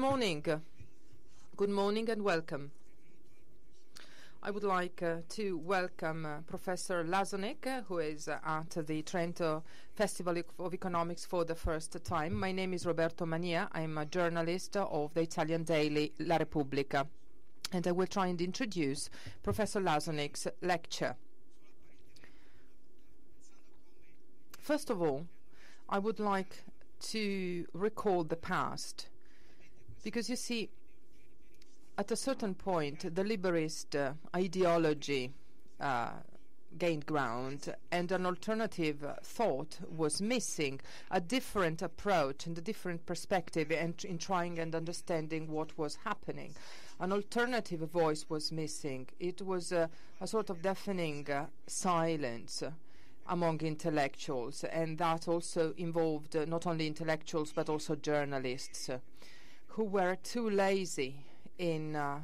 Morning. Good morning and welcome. I would like uh, to welcome uh, Professor Lazonick, uh, who is at the Trento Festival of Economics for the first time. My name is Roberto Mania. I'm a journalist of the Italian daily La Repubblica. And I will try and introduce Professor Lazonick's lecture. First of all, I would like to recall the past. Because you see, at a certain point, the liberist uh, ideology uh, gained ground and an alternative uh, thought was missing, a different approach and a different perspective in, in trying and understanding what was happening. An alternative voice was missing. It was a sort of deafening uh, silence among intellectuals, and that also involved uh, not only intellectuals but also journalists uh, who were too lazy in uh,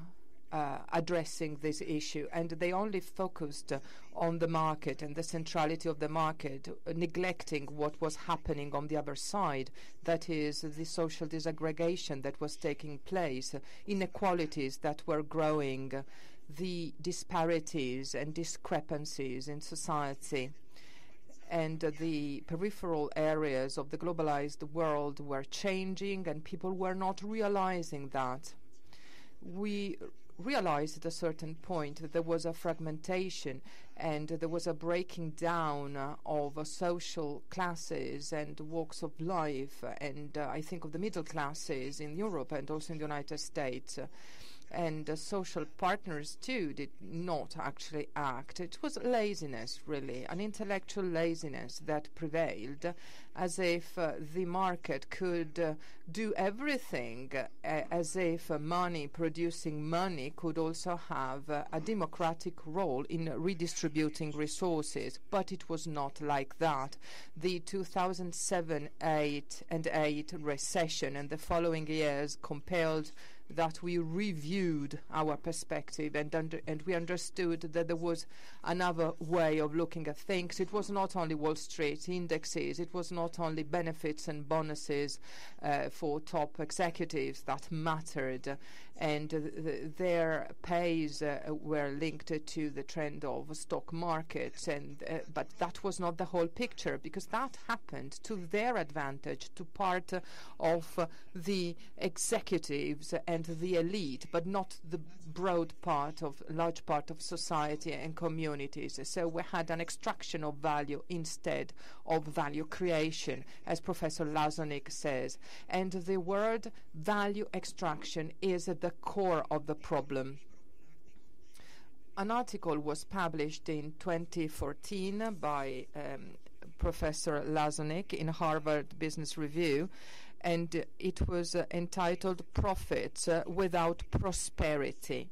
uh, addressing this issue, and they only focused uh, on the market and the centrality of the market, neglecting what was happening on the other side that is, the social disaggregation that was taking place, inequalities that were growing, the disparities and discrepancies in society and the peripheral areas of the globalized world were changing, and people were not realizing that. We realized at a certain point that there was a fragmentation and there was a breaking down uh, of uh, social classes and walks of life, and uh, I think of the middle classes in Europe and also in the United States and the social partners too did not actually act. It was laziness, really, an intellectual laziness that prevailed, as if uh, the market could uh, do everything, uh, as if money producing money could also have uh, a democratic role in redistributing resources. But it was not like that. The 2007 8 and 8 recession and the following years compelled that we reviewed our perspective and under, and we understood that there was another way of looking at things. It was not only Wall Street indexes, it was not only benefits and bonuses uh, for top executives that mattered, and uh, their pays uh, were linked to the trend of stock markets. And uh, but that was not the whole picture because that happened to their advantage, to part of the executives and the elite, but not the broad part of large part of society and So we had an extraction of value instead of value creation, as Professor Lazonick says. And the word value extraction is at the core of the problem. An article was published in 2014 by um, Professor Lazonick in Harvard Business Review, and it was uh, entitled Profits uh, Without Prosperity,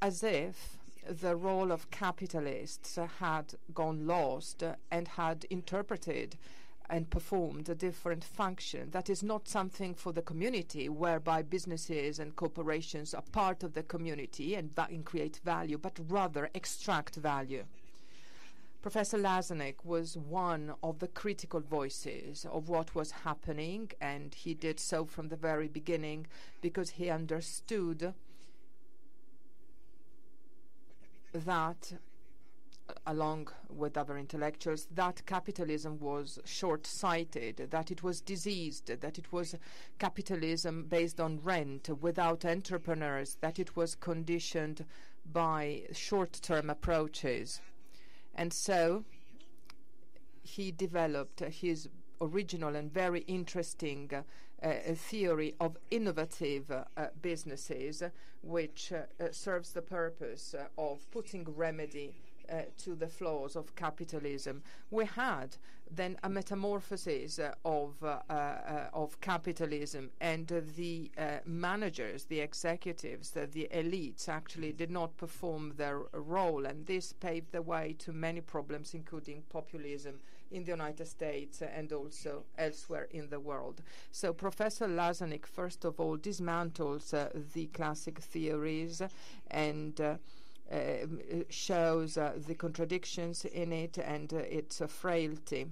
as if the role of capitalists had gone lost and had interpreted and performed a different function. That is not something for the community, whereby businesses and corporations are part of the community and, and create value, but rather extract value. Professor Lazonick was one of the critical voices of what was happening, and he did so from the very beginning because he understood that, along with other intellectuals, that capitalism was short sighted, that it was diseased, that it was capitalism based on rent without entrepreneurs, that it was conditioned by short term approaches. And so he developed his original and very interesting theory of innovative uh, businesses, which uh, serves the purpose of putting remedy uh, to the flaws of capitalism. We had then a metamorphosis uh, of uh, of capitalism, and the managers, the executives, the elites actually did not perform their role, and this paved the way to many problems, including populism in the United States and also elsewhere in the world. So Professor Lazonick, first of all, dismantles uh, the classic theories and uh, uh, shows uh, the contradictions in it and its frailty.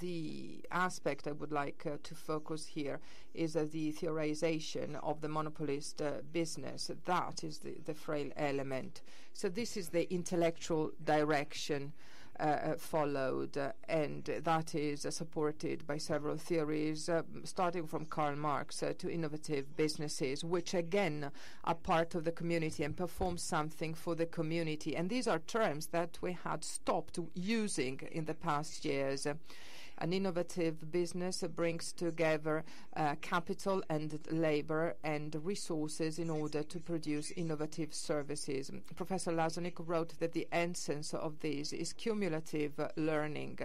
the aspect I would like uh, to focus here is uh, the theorization of the monopolist uh, business. That is the, the frail element. So this is the intellectual direction Uh, uh, followed, uh, and that is supported by several theories, uh, starting from Karl Marx to innovative businesses, which again are part of the community and perform something for the community. And these are terms that we had stopped using in the past years. An innovative business brings together uh, capital and labor and resources in order to produce innovative services. Professor Lazonick wrote that the essence of this is cumulative learning.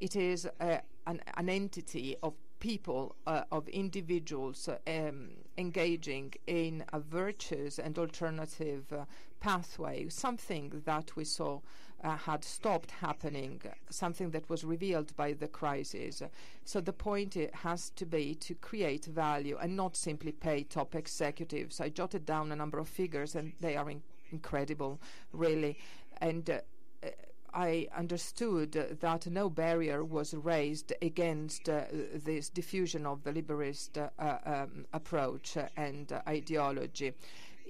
It is uh, an, an entity of people, uh, of individuals um, engaging in a virtuous and alternative uh, pathway, something that we saw uh, had stopped happening, something that was revealed by the crisis. So the point has to be to create value and not simply pay top executives. I jotted down a number of figures, and they are in- incredible, really. And uh, I understood that no barrier was raised against uh, this diffusion of the liberalist uh, um, approach and ideology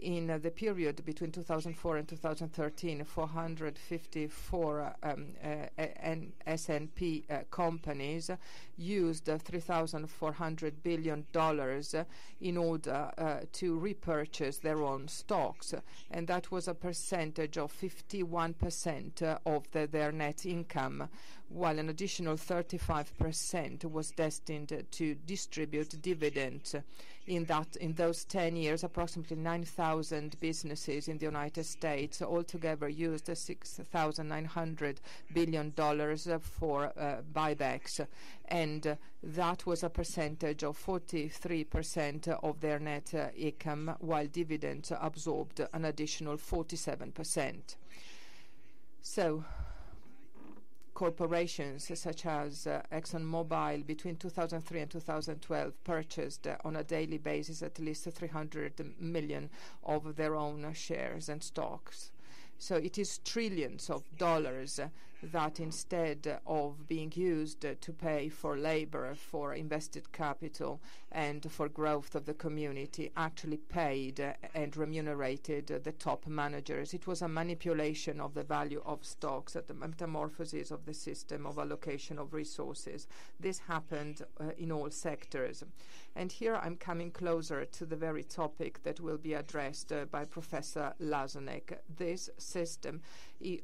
in uh, the period between 2004 and 2013, 454 um, uh, S&P uh, companies used $3,400 billion in order to repurchase their own stocks. And that was a percentage of 51% of the, their net income, while an additional 35% was destined to distribute dividends in that in those 10 years, approximately 9,000 businesses in the United States altogether used 6,900 billion dollars for uh, buybacks, and that was a percentage of 43% of their net uh, income, while dividends absorbed an additional 47%. Corporations such as uh, ExxonMobil between 2003 and 2012 purchased uh, on a daily basis at least 300 million of their own shares and stocks. So it is trillions of dollars that instead of being used to pay for labor, for invested capital, and for growth of the community, actually paid and remunerated the top managers. It was a manipulation of the value of stocks, at the metamorphosis of the system of allocation of resources. This happened uh, in all sectors. And here I'm coming closer to the very topic that will be addressed uh, by Professor Lazonick. This system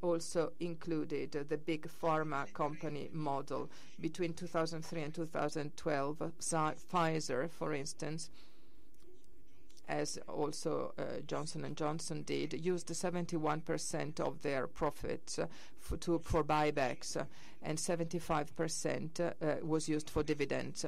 also included the big pharma company model. Between 2003 and 2012, Pfizer, for instance, as also uh, Johnson and Johnson did, used 71% of their profits for, to, for buybacks, uh, and 75% uh, was used for dividends.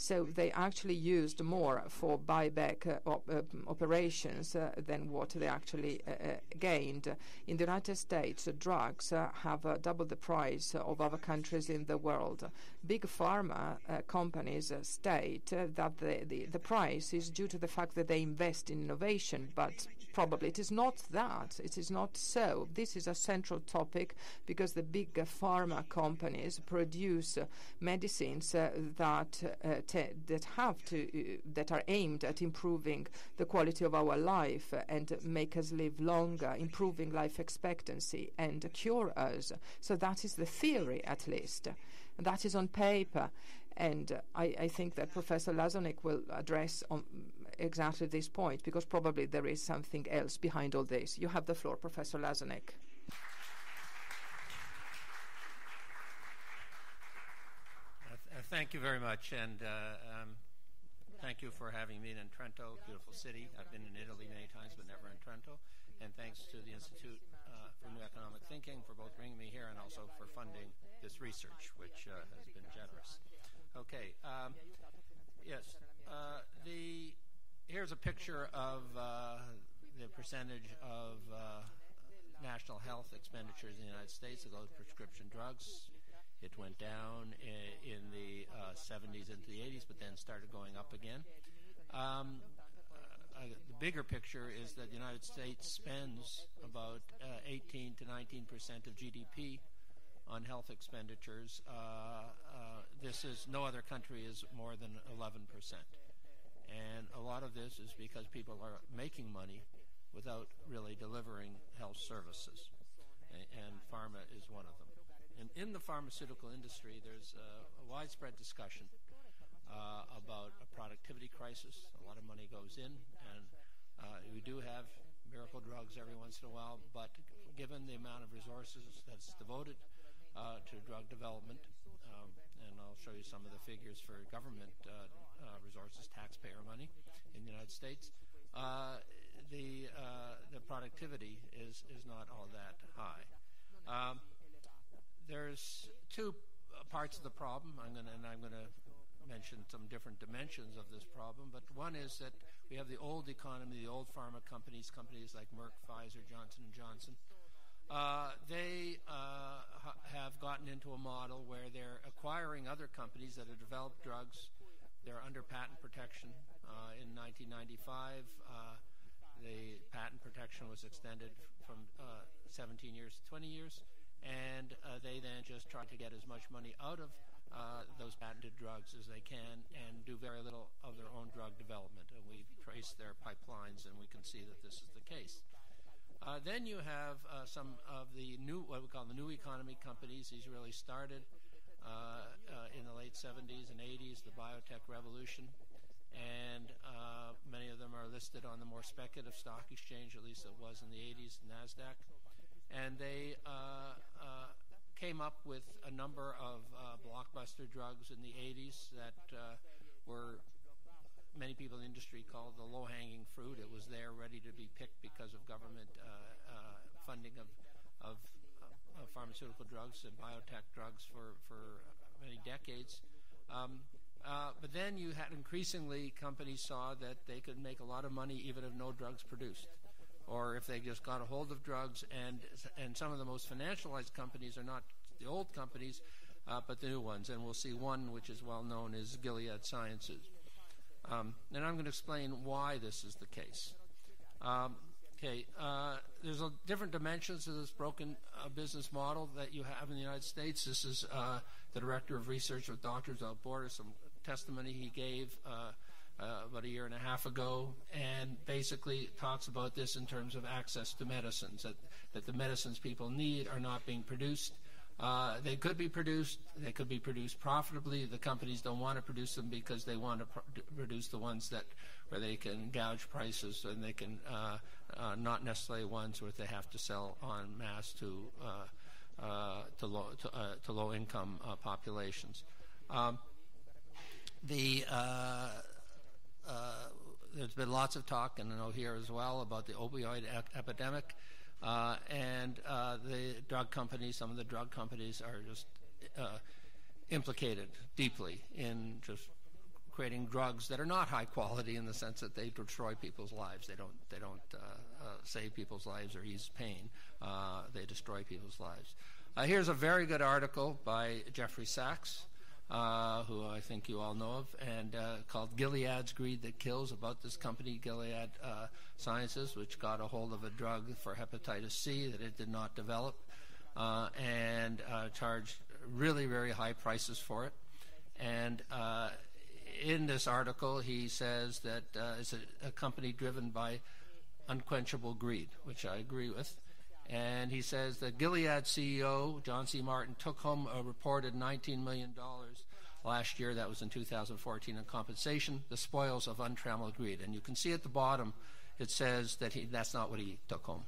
So they actually used more for buyback uh, uh, operations uh, than what they actually uh, uh, gained. In the United States, drugs uh, have doubled the price of other countries in the world. Big pharma companies state that the, the price is due to the fact that they invest in innovation, but probably it is not that. It is not so. This is a central topic because the big pharma companies produce medicines that that have to uh, that are aimed at improving the quality of our life and make us live longer, improving life expectancy and cure us. So that is the theory, at least. That is on paper. And uh, I, I, think that Professor Lazonick will address on exactly this point because probably there is something else behind all this. You have the floor, Professor Lazonick. thank you very much, and uh, um, thank you for having me in Trento, beautiful city. I've been in Italy many times, but never in Trento. And thanks to the Institute uh, for New Economic Thinking for both bringing me here and also for funding this research, which uh, has been generous. Okay. Um, yes. Uh, the here's a picture of uh, the percentage of uh, national health expenditures in the United States that go to prescription drugs. It went down in, in the uh, 70s into the 80s, but then started going up again. Um, uh, the bigger picture is that the United States spends about uh, 18 to 19 percent of GDP on health expenditures. Uh, uh, this is no other country is more than 11 percent, and a lot of this is because people are making money without really delivering health services, and, pharma is one of them. And in the pharmaceutical industry, there's a, a widespread discussion uh, about a productivity crisis. A lot of money goes in, and uh, we do have miracle drugs every once in a while, but given the amount of resources that's devoted uh, to drug development, I'll show you some of the figures for government uh, uh, resources, taxpayer money in the United States, uh, the the productivity is is not all that high. Um, there's two parts of the problem. I'm going to, and I'm to mention some different dimensions of this problem. But one is that we have the old economy, the old pharma companies, companies like Merck, Pfizer, Johnson and Johnson. Uh, they uh, ha- have gotten into a model where they're acquiring other companies that have developed drugs. They're under patent protection. Uh, in 1995, uh, the patent protection was extended from uh, 17 years to 20 years and uh, they then just try to get as much money out of those patented drugs as they can and do very little of their own drug development. And we trace their pipelines, and we can see that this is the case. Uh, then you have uh, some of the new, what we call the new economy companies. These really started uh, uh, in the late 70s and 80s, the biotech revolution. And many of them are listed on the more speculative stock exchange, at least it was in the 80s, NASDAQ and they uh, uh, came up with a number of uh, blockbuster drugs in the 80s that were many people in the industry called the low-hanging fruit. It was there, ready to be picked because of government funding of, of, of pharmaceutical drugs and biotech drugs for, for many decades. Um, uh, but then you had increasingly companies saw that they could make a lot of money even if no drugs produced or if they just got a hold of drugs. And and some of the most financialized companies are not the old companies, uh, but the new ones. And we'll see one which is well known is Gilead Sciences. Um, and I'm going to explain why this is the case. Um, okay, uh, there's a different dimensions to this broken uh, business model that you have in the United States. This is uh, the director of research with Doctors Without Borders, some testimony he gave uh, uh, about a year and a half ago, and basically talks about this in terms of access to medicines, that, that the medicines people need are not being produced. Uh, they could be produced. They could be produced profitably. The companies don't want to produce them because they want to pr- produce the ones that where they can gouge prices and they can uh, uh, not necessarily ones where they have to sell en masse to uh, uh, to low to, to low income populations. Um, the there's been lots of talk, and I know here as well, about the opioid e- epidemic. Uh, and uh, the drug companies, some of the drug companies are just uh, implicated deeply in just creating drugs that are not high quality in the sense that they destroy people's lives. They don't, they don't uh, uh, save people's lives or ease pain. Uh, they destroy people's lives. here's a very good article by Jeffrey Sachs uh, who I think you all know of, and uh, called Gilead's Greed That Kills, about this company, Gilead uh, Sciences, which got a hold of a drug for hepatitis C that it did not develop uh, and uh, charged really very high prices for it. And uh, in this article, he says that it's a, a company driven by unquenchable greed, which I agree with. And he says that Gilead CEO John C. Martin took home a reported $19 million last year. That was in 2014 in compensation, the spoils of untrammeled greed. And you can see at the bottom it says that he, that's not what he took home.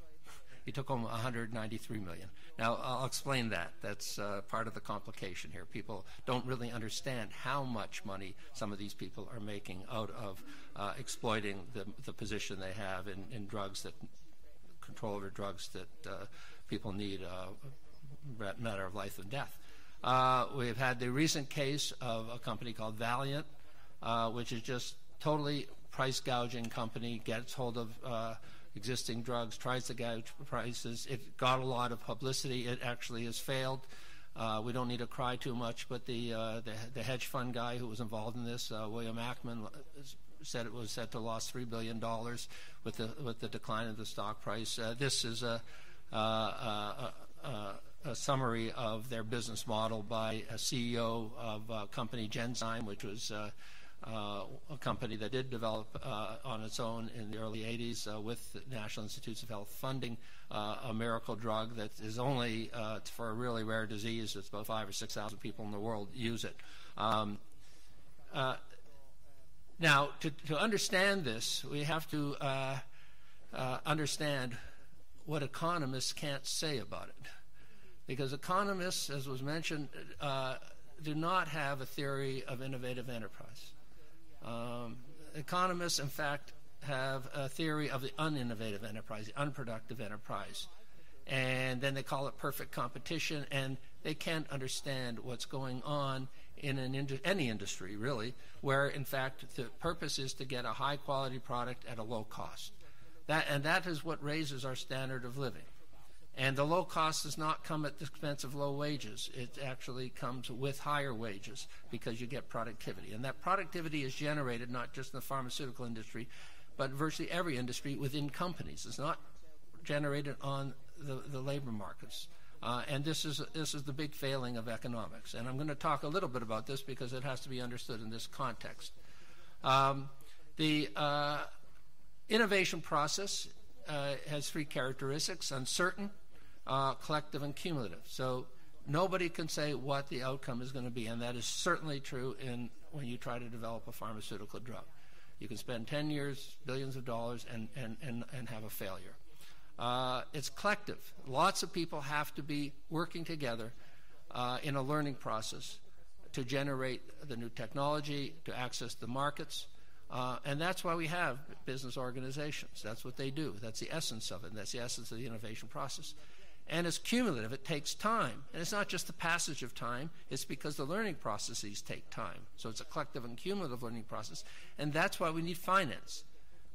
He took home 193 million. Now I'll explain that. That's uh, part of the complication here. People don't really understand how much money some of these people are making out of uh, exploiting the, the position they have in, in drugs that control over drugs that uh, people need, uh, matter of life and death. Uh, we've had the recent case of a company called Valeant, which is just totally price gouging company, gets hold of existing drugs, tries to gouge prices. It got a lot of publicity. It actually has failed. Uh, we don't need to cry too much, but the, uh, the, the hedge fund guy who was involved in this, uh, William Ackman, said it was set to lose three billion dollars with the with the decline of the stock price. Uh, this is a, uh, uh, uh, a, summary of their business model by a CEO of a company Genzyme, which was uh, uh, a company that did develop uh, on its own in the early 80s uh, with National Institutes of Health funding uh, a miracle drug that is only uh, for a really rare disease. It's about five or 6,000 people in the world use it. Um, now, to, to, understand this, we have to understand what economists can't say about it. Because economists, as was mentioned, uh, do not have a theory of innovative enterprise. Um, economists, in fact, have a theory of the uninnovative enterprise, the unproductive enterprise. And then they call it perfect competition, and they can't understand what's going on in an any industry, really, where in fact the purpose is to get a high quality product at a low cost. That, and that is what raises our standard of living. And the low cost does not come at the expense of low wages. It actually comes with higher wages because you get productivity. And that productivity is generated not just in the pharmaceutical industry, but virtually every industry within companies. It's not generated on the, the labor markets. Uh, and this is, this is the big failing of economics. And I'm going to talk a little bit about this because it has to be understood in this context. Um, the uh, innovation process uh, has three characteristics uncertain, uh, collective, and cumulative. So nobody can say what the outcome is going to be, and that is certainly true in when you try to develop a pharmaceutical drug. You can spend 10 years, billions of dollars, and, and, and, and have a failure. Uh, it's collective. Lots of people have to be working together uh, in a learning process to generate the new technology, to access the markets, uh, and that's why we have business organizations. That's what they do. That's the essence of it. That's the essence of the innovation process. And it's cumulative. It takes time. And it's not just the passage of time, it's because the learning processes take time. So it's a collective and cumulative learning process. And that's why we need finance,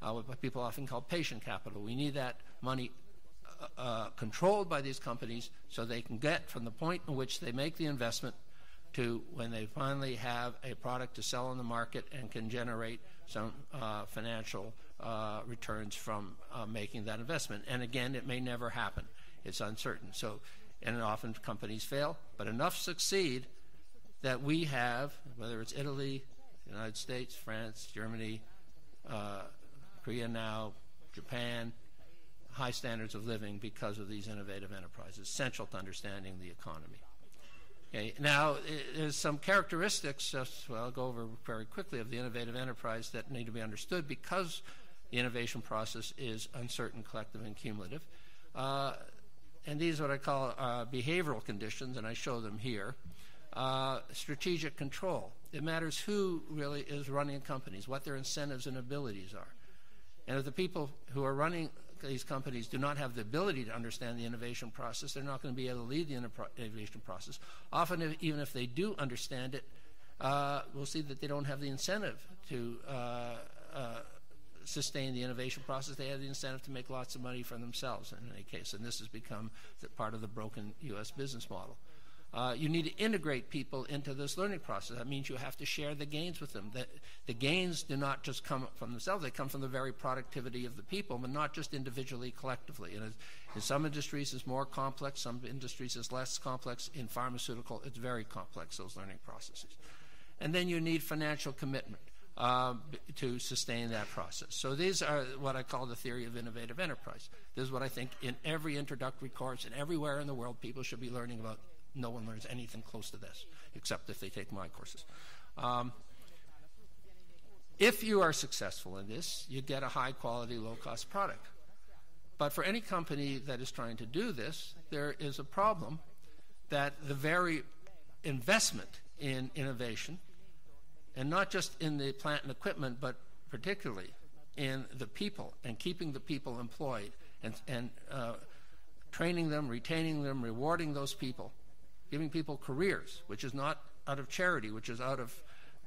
uh, what people often call patient capital. We need that money uh, uh, controlled by these companies so they can get from the point in which they make the investment to when they finally have a product to sell in the market and can generate some uh, financial uh, returns from uh, making that investment. And again, it may never happen. It's uncertain. So, and often companies fail, but enough succeed that we have, whether it's Italy, United States, France, Germany, uh, Korea now, Japan, high standards of living because of these innovative enterprises, essential to understanding the economy. Okay. Now, there's some characteristics, just, well, I'll go over very quickly, of the innovative enterprise that need to be understood because the innovation process is uncertain, collective, and cumulative. Uh, and these are what I call uh, behavioral conditions, and I show them here. Uh, strategic control. It matters who really is running companies, what their incentives and abilities are. And if the people who are running these companies do not have the ability to understand the innovation process, they're not going to be able to lead the innovation process. Often, if, even if they do understand it, uh, we'll see that they don't have the incentive to uh, uh, sustain the innovation process. They have the incentive to make lots of money for themselves in any case, and this has become part of the broken U.S. business model. Uh, you need to integrate people into this learning process. That means you have to share the gains with them. The, the gains do not just come from themselves, they come from the very productivity of the people, but not just individually, collectively. And in some industries, it's more complex, some industries, it's less complex. In pharmaceutical, it's very complex, those learning processes. And then you need financial commitment. Uh, to sustain that process. So these are what I call the theory of innovative enterprise. This is what I think in every introductory course and everywhere in the world people should be learning about no one learns anything close to this, except if they take my courses. Um, if you are successful in this, you get a high quality, low cost product. But for any company that is trying to do this, there is a problem that the very investment in innovation, and not just in the plant and equipment, but particularly in the people and keeping the people employed and, and uh, training them, retaining them, rewarding those people, giving people careers, which is not out of charity, which is out of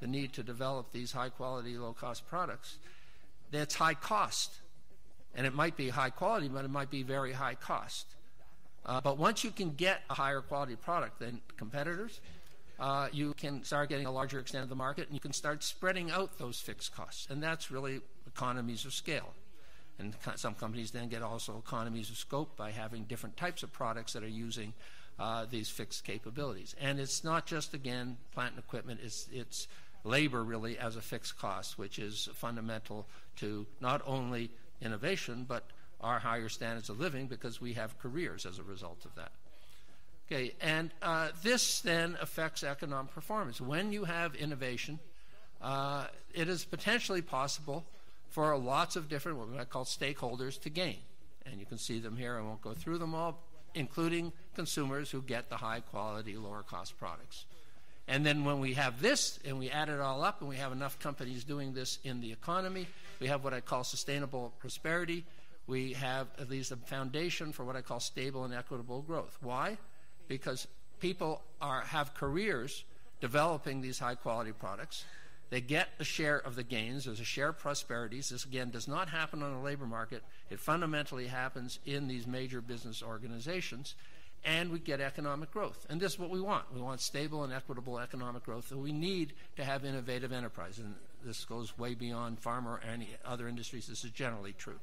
the need to develop these high quality, low cost products, that's high cost. And it might be high quality, but it might be very high cost. Uh, but once you can get a higher quality product than competitors, uh, you can start getting a larger extent of the market and you can start spreading out those fixed costs. And that's really economies of scale. And some companies then get also economies of scope by having different types of products that are using uh, these fixed capabilities. And it's not just, again, plant and equipment, it's, it's labor really as a fixed cost, which is fundamental to not only innovation, but our higher standards of living because we have careers as a result of that. Okay, and uh, this then affects economic performance. When you have innovation, uh, it is potentially possible for lots of different, what we might call stakeholders, to gain. And you can see them here. I won't go through them all, including consumers who get the high quality, lower cost products. And then when we have this and we add it all up and we have enough companies doing this in the economy, we have what I call sustainable prosperity. We have at least a foundation for what I call stable and equitable growth. Why? Because people are, have careers developing these high quality products. They get a share of the gains. There's a share of prosperities. This, again, does not happen on the labor market. It fundamentally happens in these major business organizations. And we get economic growth. And this is what we want. We want stable and equitable economic growth. We need to have innovative enterprise. And this goes way beyond pharma or any other industries. This is generally true.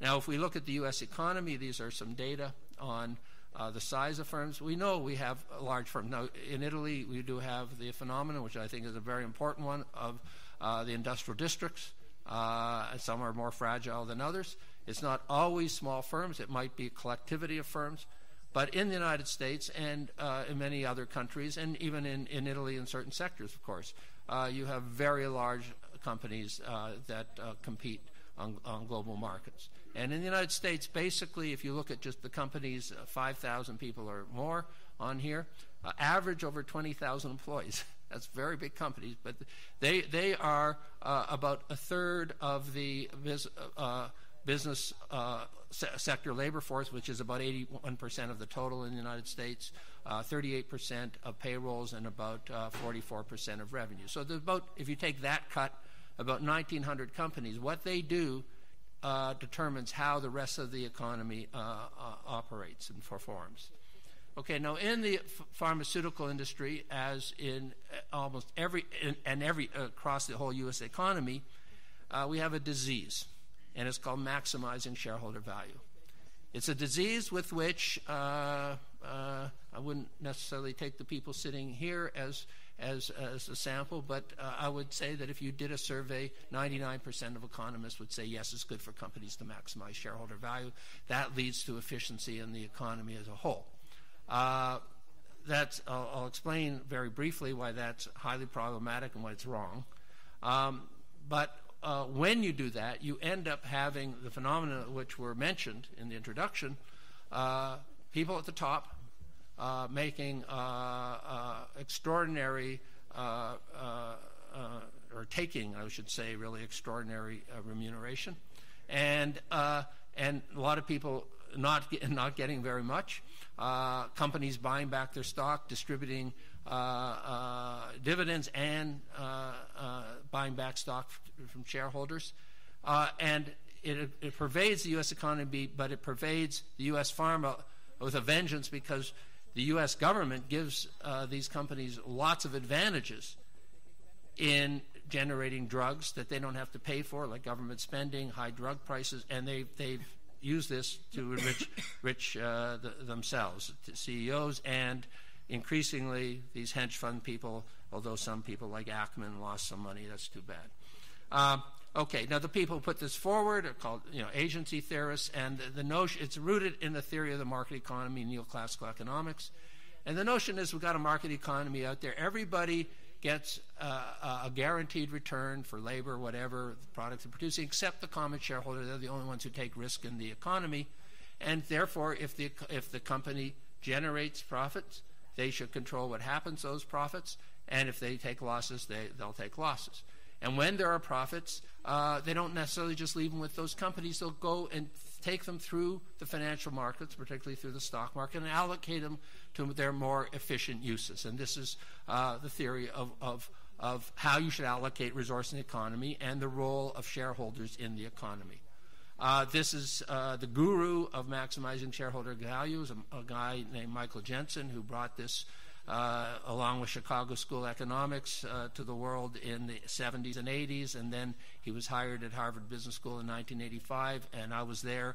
Now, if we look at the U.S. economy, these are some data on uh, the size of firms. We know we have a large firm. Now, in Italy, we do have the phenomenon, which I think is a very important one, of uh, the industrial districts. Uh, some are more fragile than others. It's not always small firms, it might be a collectivity of firms. But in the United States and uh, in many other countries, and even in, in Italy in certain sectors, of course, uh, you have very large companies uh, that compete on, on global markets. And in the United States, basically, if you look at just the companies, uh, 5,000 people or more on here, uh, average over 20,000 employees. That's very big companies, but they they are uh, about a third of the uh, business uh, se- sector labor force, which is about 81% of the total in the United States, 38% uh, of payrolls, and about 44% of revenue. So there's about, if you take that cut, about 1,900 companies. What they do uh, determines how the rest of the economy uh, uh, operates and performs. Okay, now in the pharmaceutical industry, as in uh, almost every in, and every across the whole U.S. economy, uh, we have a disease, and it's called maximizing shareholder value. It's a disease with which uh, I wouldn't necessarily take the people sitting here as as, as a sample, but uh, I would say that if you did a survey, 99% of economists would say yes, it's good for companies to maximize shareholder value. That leads to efficiency in the economy as a whole. Uh, that's, I'll, I'll, explain very briefly why that's highly problematic and why it's wrong. Um, but uh, when you do that, you end up having the phenomena which were mentioned in the introduction uh, people at the top uh, making uh, uh, extraordinary or taking, I should say, really extraordinary remuneration, and and a lot of people not not getting very much. Uh, companies buying back their stock, distributing uh, uh, Uh, uh, dividends, and uh, buying back stock from shareholders, and it, it, pervades the U.S. economy, but it pervades the U.S. pharma with a vengeance because the U.S. government gives uh, these companies lots of advantages in generating drugs that they don't have to pay for, like government spending, high drug prices, and they, they've used this to enrich rich, uh, the, themselves, CEOs, and increasingly these hedge fund people, although some people like Ackman lost some money, that's too bad. Uh, Okay, now the people who put this forward are called you know, agency theorists, and the, the notion it's rooted in the theory of the market economy, neoclassical economics. And the notion is we've got a market economy out there. Everybody gets uh, a guaranteed return for labor, whatever the products they're producing, except the common shareholder. They're the only ones who take risk in the economy. And therefore, if the, if the company generates profits, they should control what happens to those profits. And if they take losses, they, they'll take losses. And when there are profits, uh, they don't necessarily just leave them with those companies. They'll go and take them through the financial markets, particularly through the stock market, and allocate them to their more efficient uses. And this is uh, the theory of, of, of how you should allocate resource in the economy and the role of shareholders in the economy. Uh, this is uh, the guru of maximizing shareholder value, a, a guy named Michael Jensen who brought this uh, along with Chicago School Economics uh, to the world in the 70s and 80s, and then he was hired at Harvard Business School in 1985, and I was there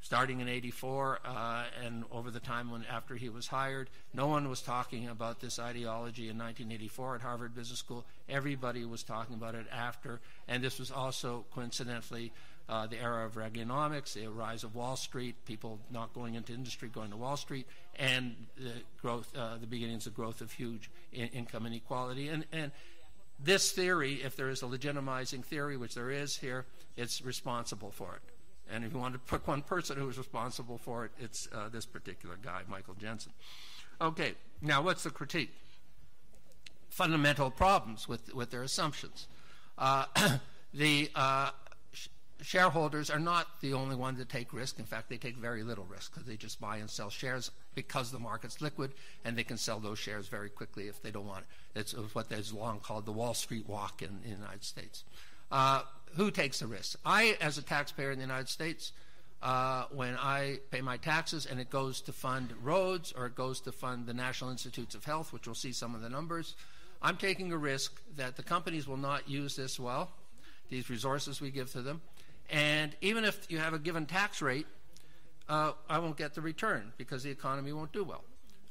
starting in 84 uh, and over the time when after he was hired. No one was talking about this ideology in 1984 at Harvard Business School. Everybody was talking about it after, and this was also coincidentally uh, the era of Reaganomics, the rise of Wall Street, people not going into industry, going to Wall Street, and the growth, uh, the beginnings of growth of huge in- income inequality. And, and this theory, if there is a legitimizing theory, which there is here, it's responsible for it. And if you want to pick one person who is responsible for it, it's uh, this particular guy, Michael Jensen. Okay, now what's the critique? Fundamental problems with, with their assumptions. Uh, the uh, shareholders are not the only ones to take risk. In fact, they take very little risk because they just buy and sell shares because the market's liquid and they can sell those shares very quickly if they don't want it. It's what is long called the Wall Street walk in, in the United States. Uh, who takes the risk? I, as a taxpayer in the United States, uh, when I pay my taxes and it goes to fund roads or it goes to fund the National Institutes of Health, which we'll see some of the numbers, I'm taking a risk that the companies will not use this well, these resources we give to them. And even if you have a given tax rate, uh, I won't get the return because the economy won't do well.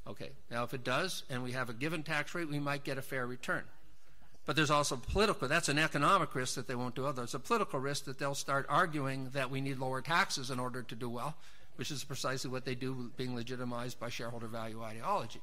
Okay, now if it does and we have a given tax rate, we might get a fair return. But there's also political, that's an economic risk that they won't do well. There's a political risk that they'll start arguing that we need lower taxes in order to do well, which is precisely what they do, being legitimized by shareholder value ideology.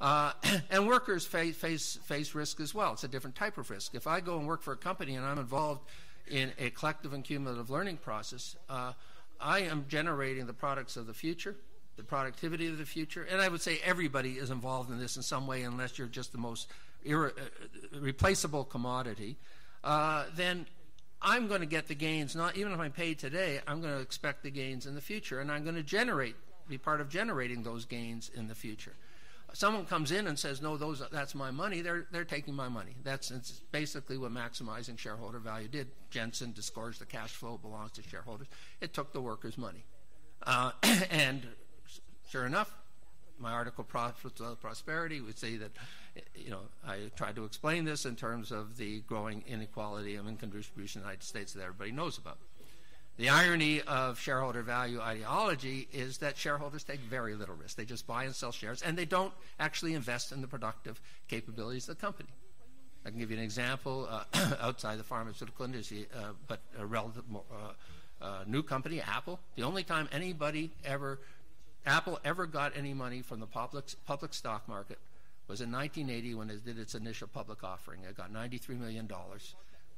Uh, and workers face, face, face risk as well. It's a different type of risk. If I go and work for a company and I'm involved in a collective and cumulative learning process, uh, I am generating the products of the future, the productivity of the future, and I would say everybody is involved in this in some way, unless you're just the most irre- uh, replaceable commodity, uh, then I'm going to get the gains. Not even if I'm paid today, I'm going to expect the gains in the future, and I'm going to generate, be part of generating those gains in the future. Someone comes in and says, "No, those that's my money." They're they're taking my money. That's basically what maximizing shareholder value did. Jensen disgorged the cash flow belongs to shareholders. It took the workers' money, uh, and sure enough, my article Prosperity would say that you know, I tried to explain this in terms of the growing inequality of income distribution in the United States that everybody knows about. The irony of shareholder value ideology is that shareholders take very little risk. They just buy and sell shares, and they don't actually invest in the productive capabilities of the company. I can give you an example uh, outside the pharmaceutical industry, uh, but a relative uh, uh, new company, Apple. The only time anybody ever, Apple ever got any money from the public, public stock market was in 1980 when it did its initial public offering. It got $93 million,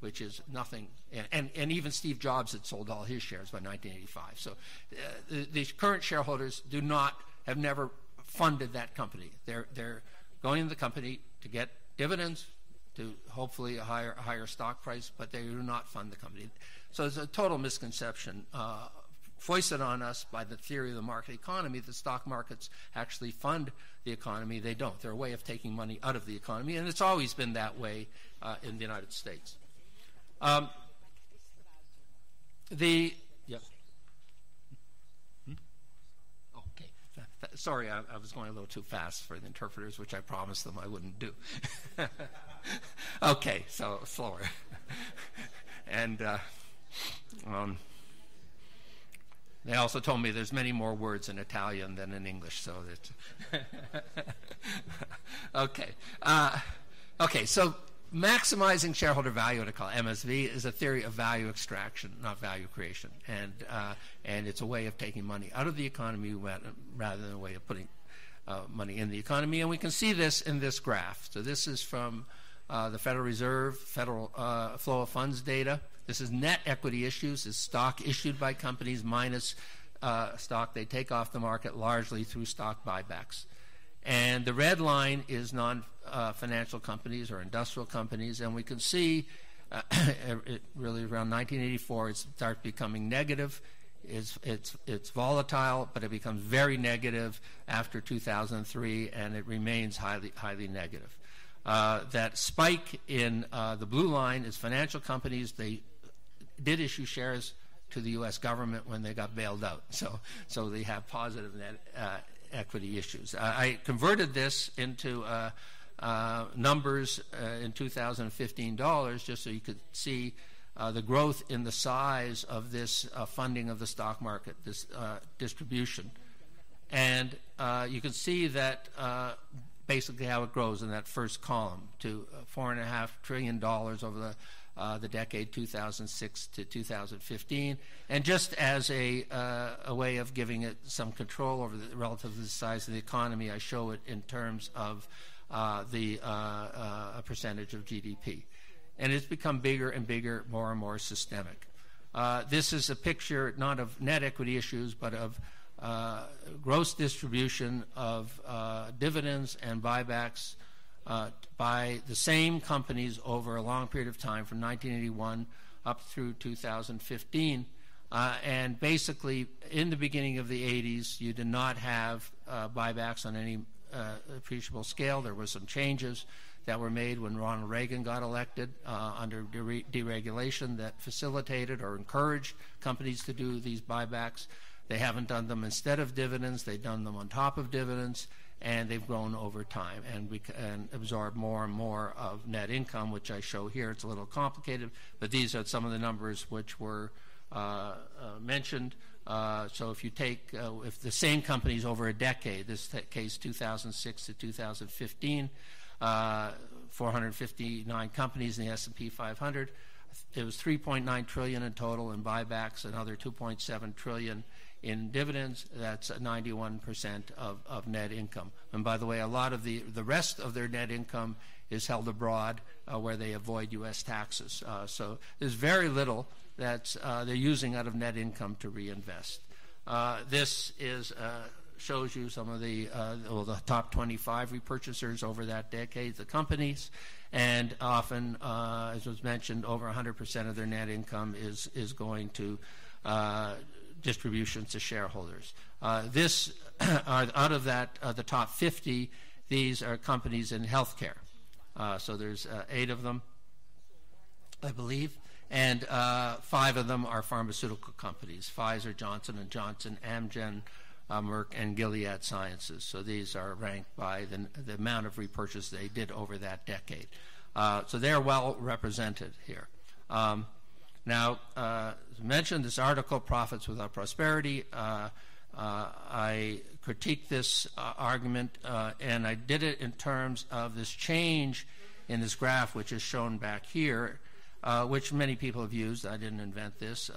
which is nothing. And, and, and even Steve Jobs had sold all his shares by 1985. So uh, the, the, current shareholders do not, have never funded that company. They're, they're going into the company to get dividends, to hopefully a higher, higher stock price, but they do not fund the company. So it's a total misconception. Uh, foisted on us by the theory of the market economy that stock markets actually fund the economy. They don't. They're a way of taking money out of the economy, and it's always been that way uh, in the United States. Um, the. Hmm? Okay. Sorry, I, I, was going a little too fast for the interpreters, which I promised them I wouldn't do. okay, so slower. and uh, um, they also told me there's many more words in Italian than in English, so that. okay. Uh, okay, so maximizing shareholder value, to call MSV, is a theory of value extraction, not value creation, and uh, and it's a way of taking money out of the economy rather than a way of putting uh, money in the economy, and we can see this in this graph. So this is from uh, the Federal Reserve Federal uh, Flow of Funds data. This is net equity issues, is stock issued by companies minus uh, stock they take off the market largely through stock buybacks. And the red line is non uh, financial companies or industrial companies, and we can see uh, it really around 1984 it starts becoming negative. It's, it's, it's volatile, but it becomes very negative after 2003, and it remains highly, highly negative. Uh, that spike in uh, the blue line is financial companies. They did issue shares to the U.S. government when they got bailed out. So, so they have positive net uh, equity issues. I converted this into uh, uh numbers uh, in 2015 dollars just so you could see the growth in the size of this funding of the stock market, this distribution. And you can see that basically how it grows in that first column to $4.5 trillion over the uh, the decade 2006 to 2015. And just as a, uh, a way of giving it some control over the relative to the size of the economy, I show it in terms of uh, the uh, percentage of GDP. And it's become bigger and bigger, more and more systemic. Uh, this is a picture not of net equity issues, but of uh, gross distribution of dividends and buybacks uh, by the same companies over a long period of time from 1981 up through 2015. Uh, and basically, in the beginning of the 80s, you did not have uh, buybacks on any uh, appreciable scale. There were some changes that were made when Ronald Reagan got elected uh, under deregulation that facilitated or encouraged companies to do these buybacks. They haven't done them instead of dividends, they've done them on top of dividends and they've grown over time and, we, and absorb more and more of net income, which I show here. It's a little complicated, but these are some of the numbers which were uh, uh, mentioned. Uh, so if you take, uh, if the same companies over a decade, this case 2006 to 2015, uh, 459 companies in the S&P 500, it was 3.9 trillion in total in buybacks, another 2.7 trillion in dividends, that's 91% of, of net income. And by the way, a lot of the, the rest of their net income is held abroad uh, where they avoid U.S. taxes. Uh, so there's very little that uh, they're using out of net income to reinvest. Uh, this is uh, shows you some of the uh, well, the top 25 repurchasers over that decade, the companies, and often, as was mentioned, over 100% of their net income is is going to distributions to shareholders. Uh, this are out of that uh, the top 50. These are companies in healthcare. Uh, so there's uh, eight of them, I believe, and uh, five of them are pharmaceutical companies: Pfizer, Johnson and Johnson, Amgen. Uh, Merck and Gilead Sciences. So these are ranked by the, the amount of repurchase they did over that decade. so they're well represented here. Um, now, uh, mentioned, this article, Profits Without Prosperity, uh, uh, I critiqued this uh, argument, uh, and I did it in terms of this change in this graph, which is shown back here, which many people have used. I didn't invent this.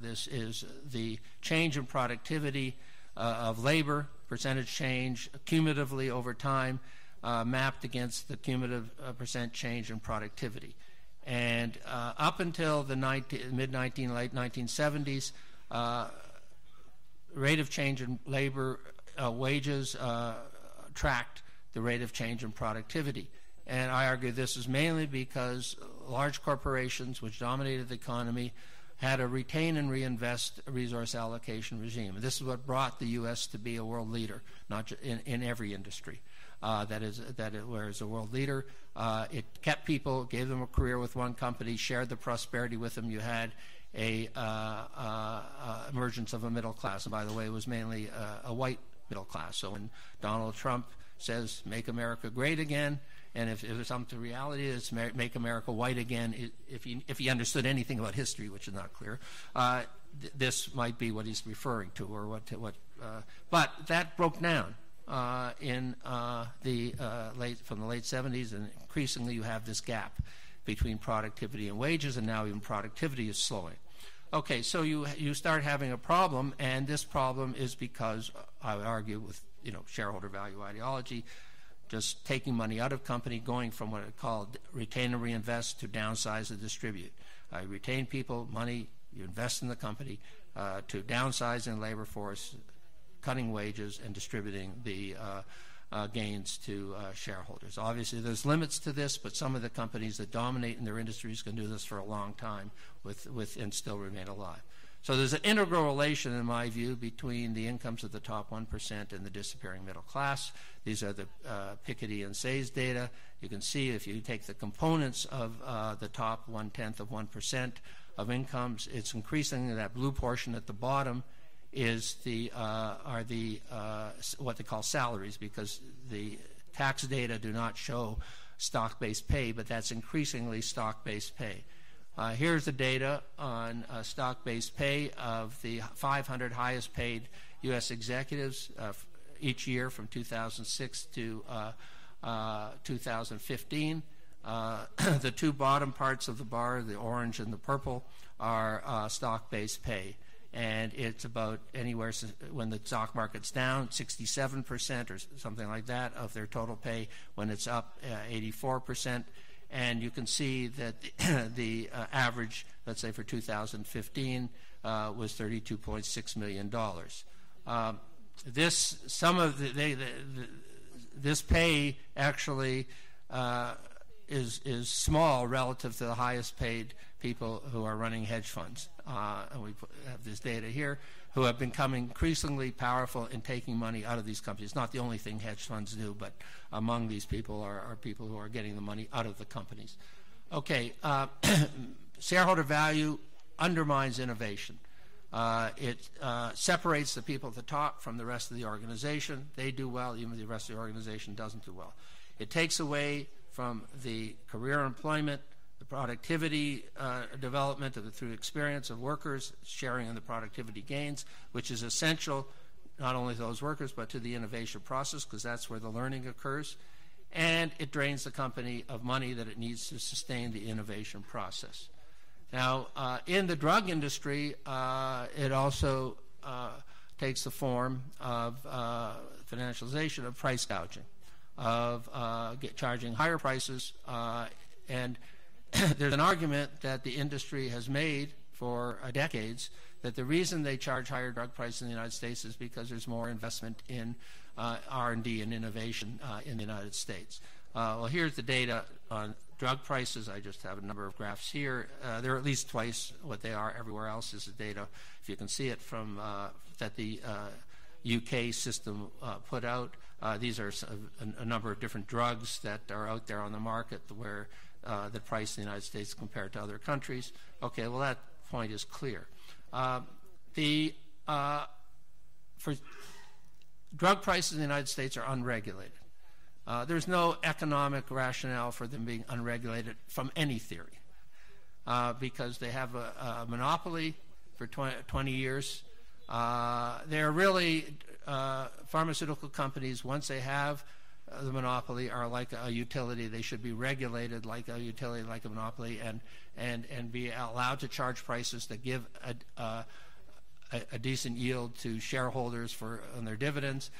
this is the change in productivity of labor, percentage change cumulatively over time, mapped against the cumulative percent change in productivity. And uh, up until the mid 19, late 1970s, uh, rate of change in labor uh, wages uh, tracked the rate of change in productivity. And I argue this is mainly because large corporations, which dominated the economy, had a retain and reinvest resource allocation regime. This is what brought the U.S. to be a world leader, not in, in every industry uh, that is that it was a world leader. Uh, it kept people, gave them a career with one company, shared the prosperity with them. You had a uh, uh emergence of a middle class, and by the way, it was mainly uh, a white middle class. So when Donald Trump says "Make America Great Again," and if, if it's something to reality, it's "Make America White Again." If he if he understood anything about history, which is not clear, uh, th- this might be what he's referring to, or what what. but that broke down uh, in uh, the uh, late from the late 70s, and increasingly you have this gap between productivity and wages, and now even productivity is slowing. Okay, so you you start having a problem, and this problem is because I would argue with you know shareholder value ideology, just taking money out of company, going from what I call retain and reinvest to downsize and distribute. I retain people, money, you invest in the company, uh, to downsize in labor force, cutting wages and distributing the uh, uh, gains to uh, shareholders. Obviously, there's limits to this, but some of the companies that dominate in their industries can do this for a long time with, with and still remain alive. So there's an integral relation, in my view, between the incomes of the top 1% and the disappearing middle class. These are the uh, Piketty and Saez's data. You can see if you take the components of uh, the top one tenth of 1% of incomes, it's increasing that blue portion at the bottom is the uh, are the uh, what they call salaries because the tax data do not show stock-based pay, but that's increasingly stock-based pay. Uh, here's the data on uh, stock based pay of the 500 highest paid U.S. executives uh, each year from 2006 to uh, uh, 2015. Uh, the two bottom parts of the bar, the orange and the purple, are stock based pay and it's about anywhere when the stock market's down 67% or something like that of their total pay when it's up uh, 84% and you can see that the, the uh, average let's say for 2015 uh, was 32.6 million dollars um, this some of the, they, the, this pay actually uh, is is small relative to the highest paid people who are running hedge funds. Uh, and we have this data here, who have become increasingly powerful in taking money out of these companies. Not the only thing hedge funds do, but among these people are, are people who are getting the money out of the companies. Okay, uh, shareholder value undermines innovation. Uh, it uh, separates the people at the top from the rest of the organization. They do well, even if the rest of the organization doesn't do well. It takes away from the career employment productivity uh, development of the, through experience of workers, sharing in the productivity gains, which is essential not only to those workers but to the innovation process because that's where the learning occurs. And it drains the company of money that it needs to sustain the innovation process. Now, uh, in the drug industry, uh, it also uh, takes the form of uh, financialization of price gouging, of uh, charging higher prices and there's an argument that the industry has made for uh, decades that the reason they charge higher drug prices in the United States is because there's more investment in uh, R&D and innovation uh, in the United States. Uh, well, here's the data on drug prices. I just have a number of graphs here. Uh, they're at least twice what they are everywhere else. Is the data, if you can see it from uh, that the UK system put out. these are a, a, number of different drugs that are out there on the market where uh, the price in the United States compared to other countries. Okay, well, that point is clear. Uh, the uh, for drug prices in the United States are unregulated. Uh, there's no economic rationale for them being unregulated from any theory uh, because they have a, a monopoly for 20, 20 years. Uh, they're really pharmaceutical companies, once they have the monopoly are like a utility. They should be regulated like a utility, like a monopoly, and and and be allowed to charge prices that give a, a, a decent yield to shareholders for on their dividends.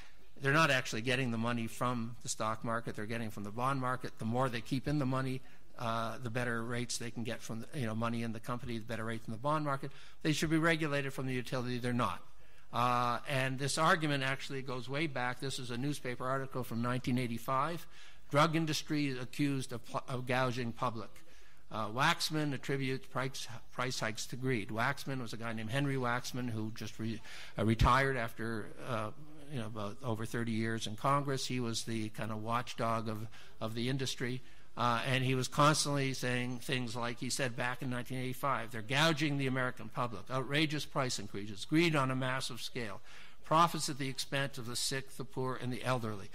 They're not actually getting the money from the stock market; they're getting from the bond market. The more they keep in the money, uh, the better rates they can get from the, you know money in the company, the better rates in the bond market. They should be regulated from the utility. They're not. Uh, and this argument actually goes way back. This is a newspaper article from 1985. Drug industry accused of, of gouging public. Uh, Waxman attributes price, price, hikes to greed. Waxman was a guy named Henry Waxman who just re, uh, retired after uh, you know about over 30 years in Congress. He was the kind of watchdog of, of the industry. Uh, and he was constantly saying things like he said back in 1985 they're gouging the American public, outrageous price increases, greed on a massive scale, profits at the expense of the sick, the poor, and the elderly.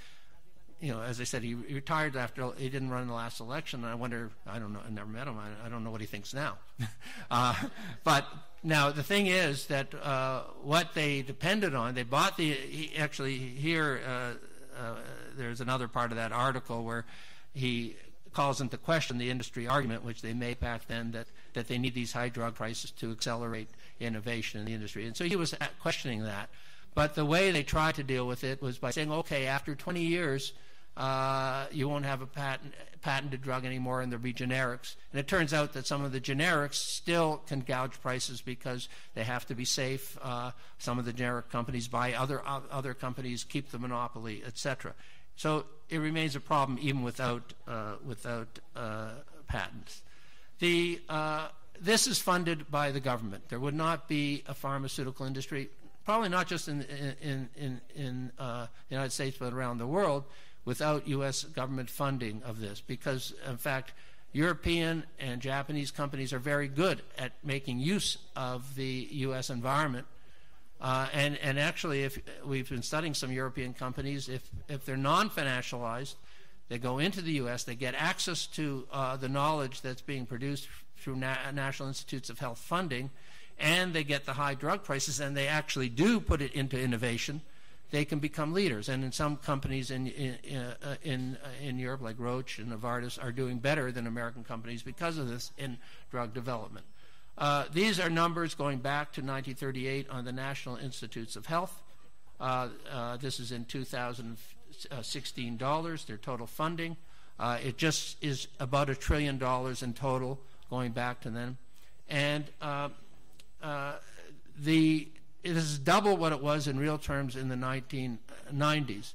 You know, as I said, he retired after he didn't run in the last election. And I wonder, I don't know, I never met him. I, I don't know what he thinks now. uh, but now the thing is that uh, what they depended on, they bought the. He, actually, here uh, uh, there's another part of that article where he calls into question the industry argument, which they made back then, that, that they need these high drug prices to accelerate innovation in the industry. And so he was questioning that. But the way they tried to deal with it was by saying, okay, after 20 years, uh, you won't have a patent, patented drug anymore and there'll be generics. And it turns out that some of the generics still can gouge prices because they have to be safe. Uh, some of the generic companies buy other, other companies, keep the monopoly, etc. So it remains a problem even without, uh, without uh, patents. The, uh, this is funded by the government. There would not be a pharmaceutical industry, probably not just in, in, in, in uh, the United States, but around the world, without U.S. government funding of this. Because, in fact, European and Japanese companies are very good at making use of the U.S. environment uh, and, and actually, if we've been studying some European companies, if, if they're non-financialized, they go into the U.S., they get access to uh, the knowledge that's being produced through Na- National Institutes of Health funding, and they get the high drug prices, and they actually do put it into innovation, they can become leaders. And in some companies in in uh, in, uh, in Europe, like Roche and Novartis, are doing better than American companies because of this in drug development. Uh, these are numbers going back to 1938 on the National Institutes of Health. Uh, uh, this is in 2016 dollars, their total funding. Uh, it just is about a trillion dollars in total going back to then. And the it is double what it was in real terms in the 1990s.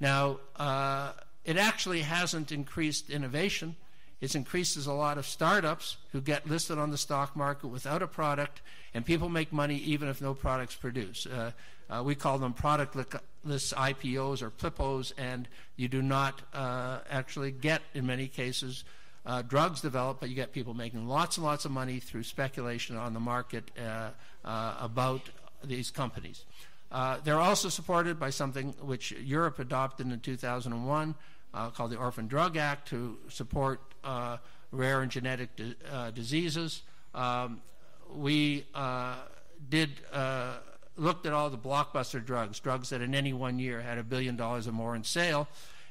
Now, uh, it actually hasn't increased innovation. It increases a lot of startups who get listed on the stock market without a product, and people make money even if no products produce. Uh, uh, we call them productless IPOs or PLIPOs, and you do not uh, actually get, in many cases, uh, drugs developed, but you get people making lots and lots of money through speculation on the market uh, uh, about these companies. They're also supported by something which Europe adopted in 2001 uh, called the Orphan Drug Act to support uh, rare and genetic di- uh, diseases. Um, we uh, did uh, looked at all the blockbuster drugs, drugs that in any one year had a billion dollars or more in sale,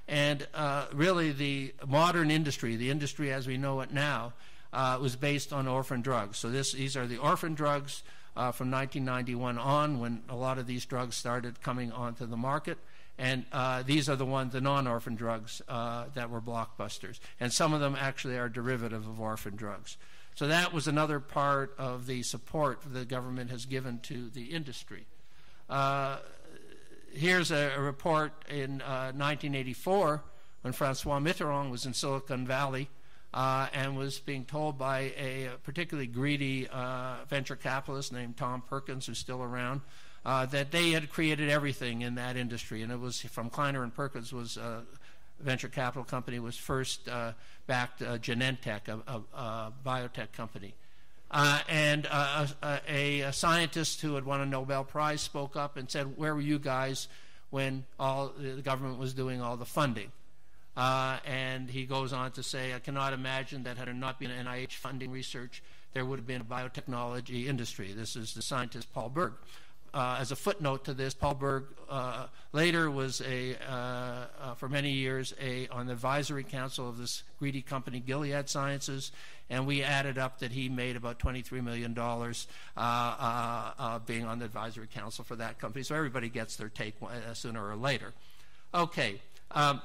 and really the modern industry, the industry as we know it now, was based on orphan drugs. So this, these are the orphan drugs uh, from 1991 on when a lot of these drugs started coming onto the market. And uh, these are the ones, the non orphan drugs uh, that were blockbusters. And some of them actually are derivative of orphan drugs. So that was another part of the support the government has given to the industry. Uh, here's a, a, report in 1984 uh, when Francois Mitterrand was in Silicon Valley uh, and was being told by a particularly greedy uh, venture capitalist named Tom Perkins, who's still around, uh, that they had created everything in that industry, and it was from Kleiner and Perkins was a uh, venture capital company was first uh, backed uh, Genentech, a, a, a, biotech company. and a, a, scientist who had won a Nobel Prize spoke up and said, "Where were you guys when all the government was doing all the funding?" Uh, and he goes on to say, I cannot imagine that had it not been NIH funding research, there would have been a biotechnology industry. This is the scientist Paul Berg. Uh, as a footnote to this, Paul Berg uh, later was a, uh, uh, for many years, a, on the advisory council of this greedy company, Gilead Sciences, and we added up that he made about $23 million uh, being on the advisory council for that company. So everybody gets their take sooner or later. Okay. Um,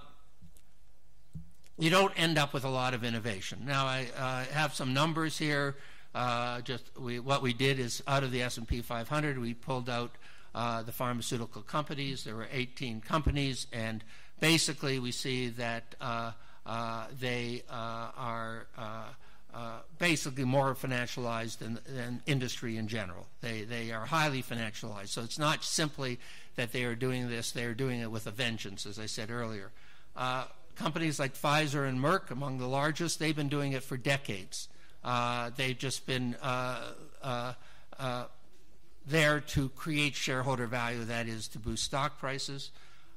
you don't end up with a lot of innovation. Now, I uh, have some numbers here. Uh, just we, what we did is out of the S&P 500, we pulled out uh, the pharmaceutical companies. There were 18 companies, and basically we see that uh, uh, they are basically more financialized than, than, industry in general. They, they are highly financialized. So it's not simply that they are doing this, they are doing it with a vengeance, as I said earlier companies like Pfizer and Merck, among the largest, they've been doing it for decades. Uh, they've just been uh, uh, uh there to create shareholder value, that is, to boost stock prices.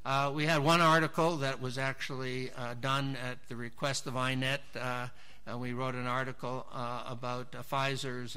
Uh, we had one article that was actually uh, done at the request of INET. and we wrote an article about Pfizer's,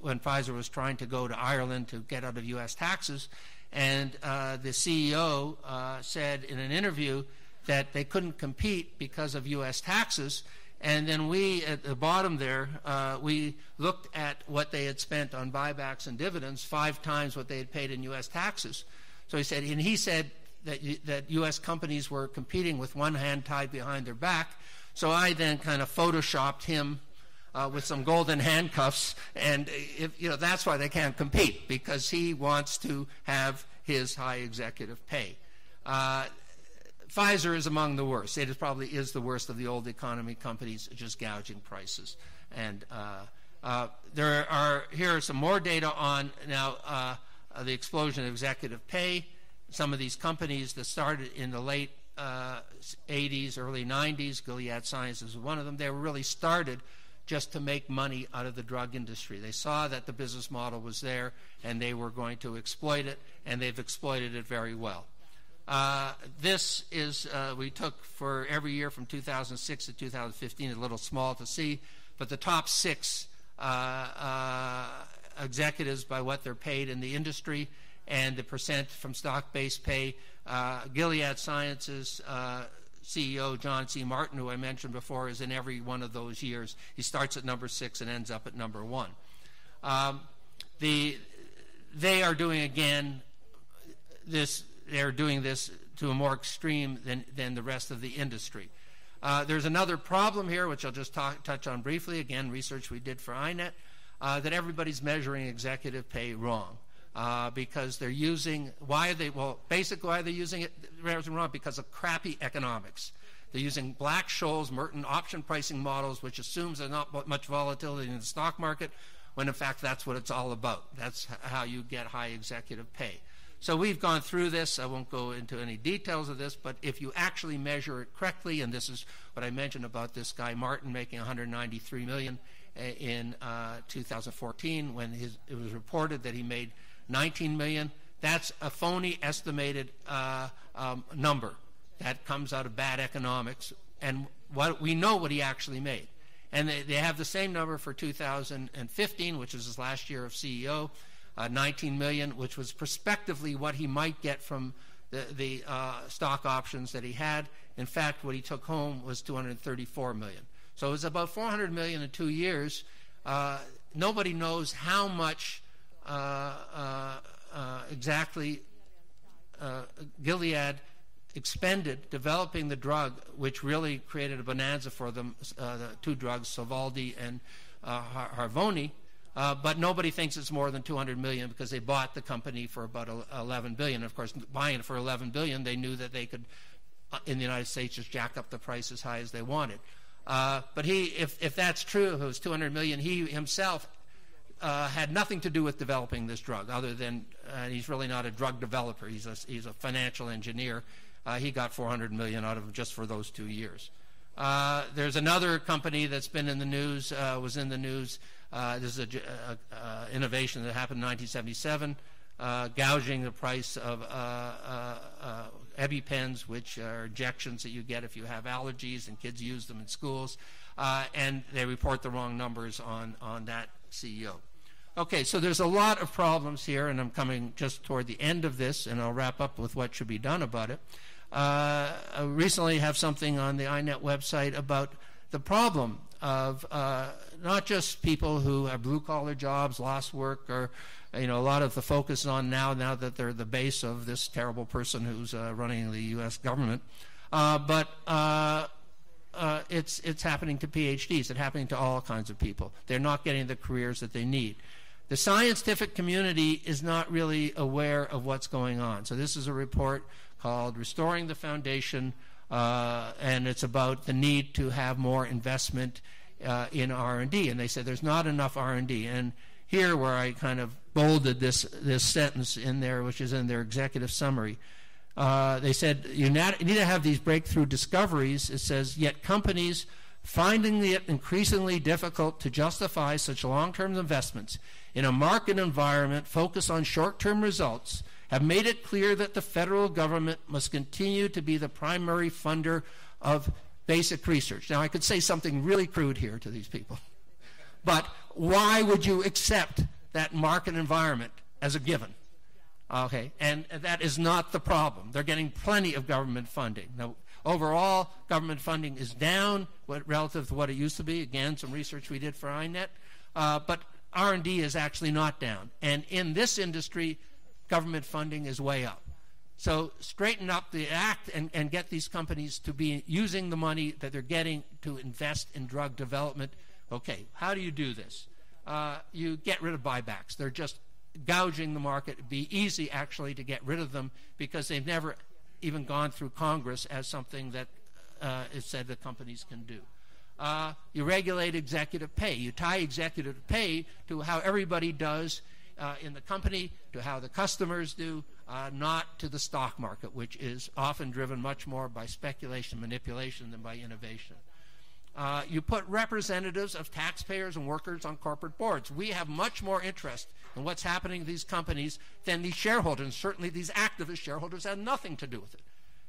when Pfizer was trying to go to Ireland to get out of U.S. taxes. And the CEO said in an interview that they couldn't compete because of U.S. taxes. And then we, at the bottom there, uh, we looked at what they had spent on buybacks and dividends, five times what they had paid in U.S. taxes. So he said, and he said that, that U.S. companies were competing with one hand tied behind their back. So I then kind of photoshopped him uh, with some golden handcuffs, and if, you know that's why they can't compete because he wants to have his high executive pay. Uh, Pfizer is among the worst. It is probably is the worst of the old economy companies just gouging prices. And uh, uh, there are here are some more data on now uh, the explosion of executive pay. Some of these companies that started in the late 80s, uh, early 90s, Gilead Sciences was one of them. They were really started just to make money out of the drug industry. They saw that the business model was there and they were going to exploit it, and they've exploited it very well. Uh, this is, uh, we took for every year from 2006 to 2015, a little small to see, but the top six uh, uh, executives by what they're paid in the industry and the percent from stock-based pay. Uh, Gilead Sciences CEO John C. Martin, who I mentioned before, is in every one of those years. He starts at number six and ends up at number one. Um, the, they are doing again this. They're doing this to a more extreme than, than the rest of the industry. Uh, there's another problem here, which I'll just talk, touch on briefly. Again, research we did for INET, uh, that everybody's measuring executive pay wrong. Uh, because they're using why are they well basically why they're they using it wrong because of crappy economics they're using Black-Scholes Merton option pricing models which assumes there's not much volatility in the stock market when in fact that's what it's all about that's how you get high executive pay so we've gone through this. I won't go into any details of this, but if you actually measure it correctly, and this is what I mentioned about this guy Martin making 193 million eh, in uh, 2014, when his, it was reported that he made 19 million, that's a phony estimated uh, um, number that comes out of bad economics. And what we know what he actually made. And they, they have the same number for 2015, which is his last year of CEO uh, 19 million, which was prospectively what he might get from the, the uh, stock options that he had. In fact, what he took home was 234 million. So it was about 400 million in two years. Uh, nobody knows how much uh, uh, uh, exactly Gilead expended developing the drug, which really created a bonanza for them, the two drugs, Sovaldi and Harvoni. Uh, but nobody thinks it's more than 200 million because they bought the company for about 11 billion. Of course, buying it for 11 billion, they knew that they could, uh, in the United States, just jack up the price as high as they wanted. Uh, but he, if, if that's true, it was 200 million. He himself uh, had nothing to do with developing this drug, other than uh, he's really not a drug developer. He's a, he's a financial engineer. He got 400 million out of just for those two years. there's another company that's been in the news, was in the news. Uh, this is an innovation that happened in 1977, uh, gouging the price of uh, EpiPens, which are injections that you get if you have allergies and kids use them in schools. and they report the wrong numbers on, on that CEO. Okay, so there's a lot of problems here, and I'm coming just toward the end of this, and I'll wrap up with what should be done about it. Uh, I recently have something on the INET website about the problem of uh, not just people who have blue collar jobs, lost work, or you know a lot of the focus on now now that they're the base of this terrible person who's uh, running the U.S. government, uh, but. Uh, uh, it's it's happening to PhDs. It's happening to all kinds of people. They're not getting the careers that they need. The scientific community is not really aware of what's going on. So this is a report called "Restoring the Foundation uh, and it's about the need to have more investment uh, in R&D. And they said there's not enough R&D. And here, where I kind of bolded this this sentence in there, which is in their executive summary, uh, they said you need to have these breakthrough discoveries. It says yet companies finding it increasingly difficult to justify such long-term investments in a market environment focused on short-term results have made it clear that the federal government must continue to be the primary funder of basic research. Now, I could say something really crude here to these people, but why would you accept that market environment as a given? Okay, and that is not the problem. They're getting plenty of government funding. Now, overall, government funding is down relative to what it used to be. Again, some research we did for INET, uh, but R&D is actually not down. And in this industry, government funding is way up. So straighten up the act and, and get these companies to be using the money that they're getting to invest in drug development. Okay, how do you do this? Uh, you get rid of buybacks. They're just gouging the market. It'd be easy, actually, to get rid of them because they've never even gone through Congress as something that uh, is said that companies can do. Uh, you regulate executive pay. You tie executive pay to how everybody does uh, in the company to how the customers do, uh, not to the stock market, which is often driven much more by speculation, manipulation than by innovation. Uh, you put representatives of taxpayers and workers on corporate boards. We have much more interest in what's happening to these companies than these shareholders. Certainly, these activist shareholders have nothing to do with it.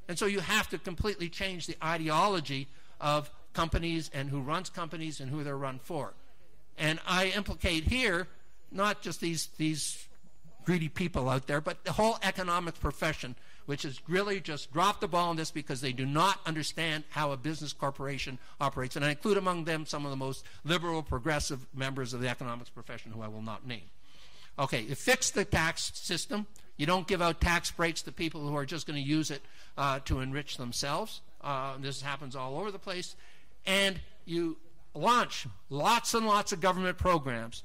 And so, you have to completely change the ideology of companies and who runs companies and who they're run for. And I implicate here not just these, these greedy people out there, but the whole economics profession, which has really just dropped the ball on this because they do not understand how a business corporation operates. And I include among them some of the most liberal, progressive members of the economics profession who I will not name. Okay, you fix the tax system. You don't give out tax breaks to people who are just going to use it uh, to enrich themselves. Uh, this happens all over the place. And you launch lots and lots of government programs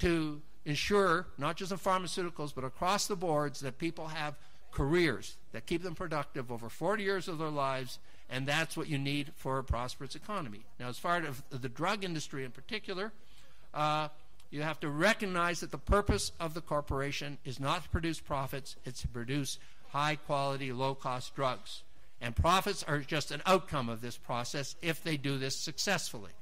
to ensure, not just in pharmaceuticals, but across the boards, that people have careers that keep them productive over 40 years of their lives, and that's what you need for a prosperous economy. Now, as far as the drug industry in particular, uh, you have to recognize that the purpose of the corporation is not to produce profits, it's to produce high quality, low cost drugs. And profits are just an outcome of this process if they do this successfully.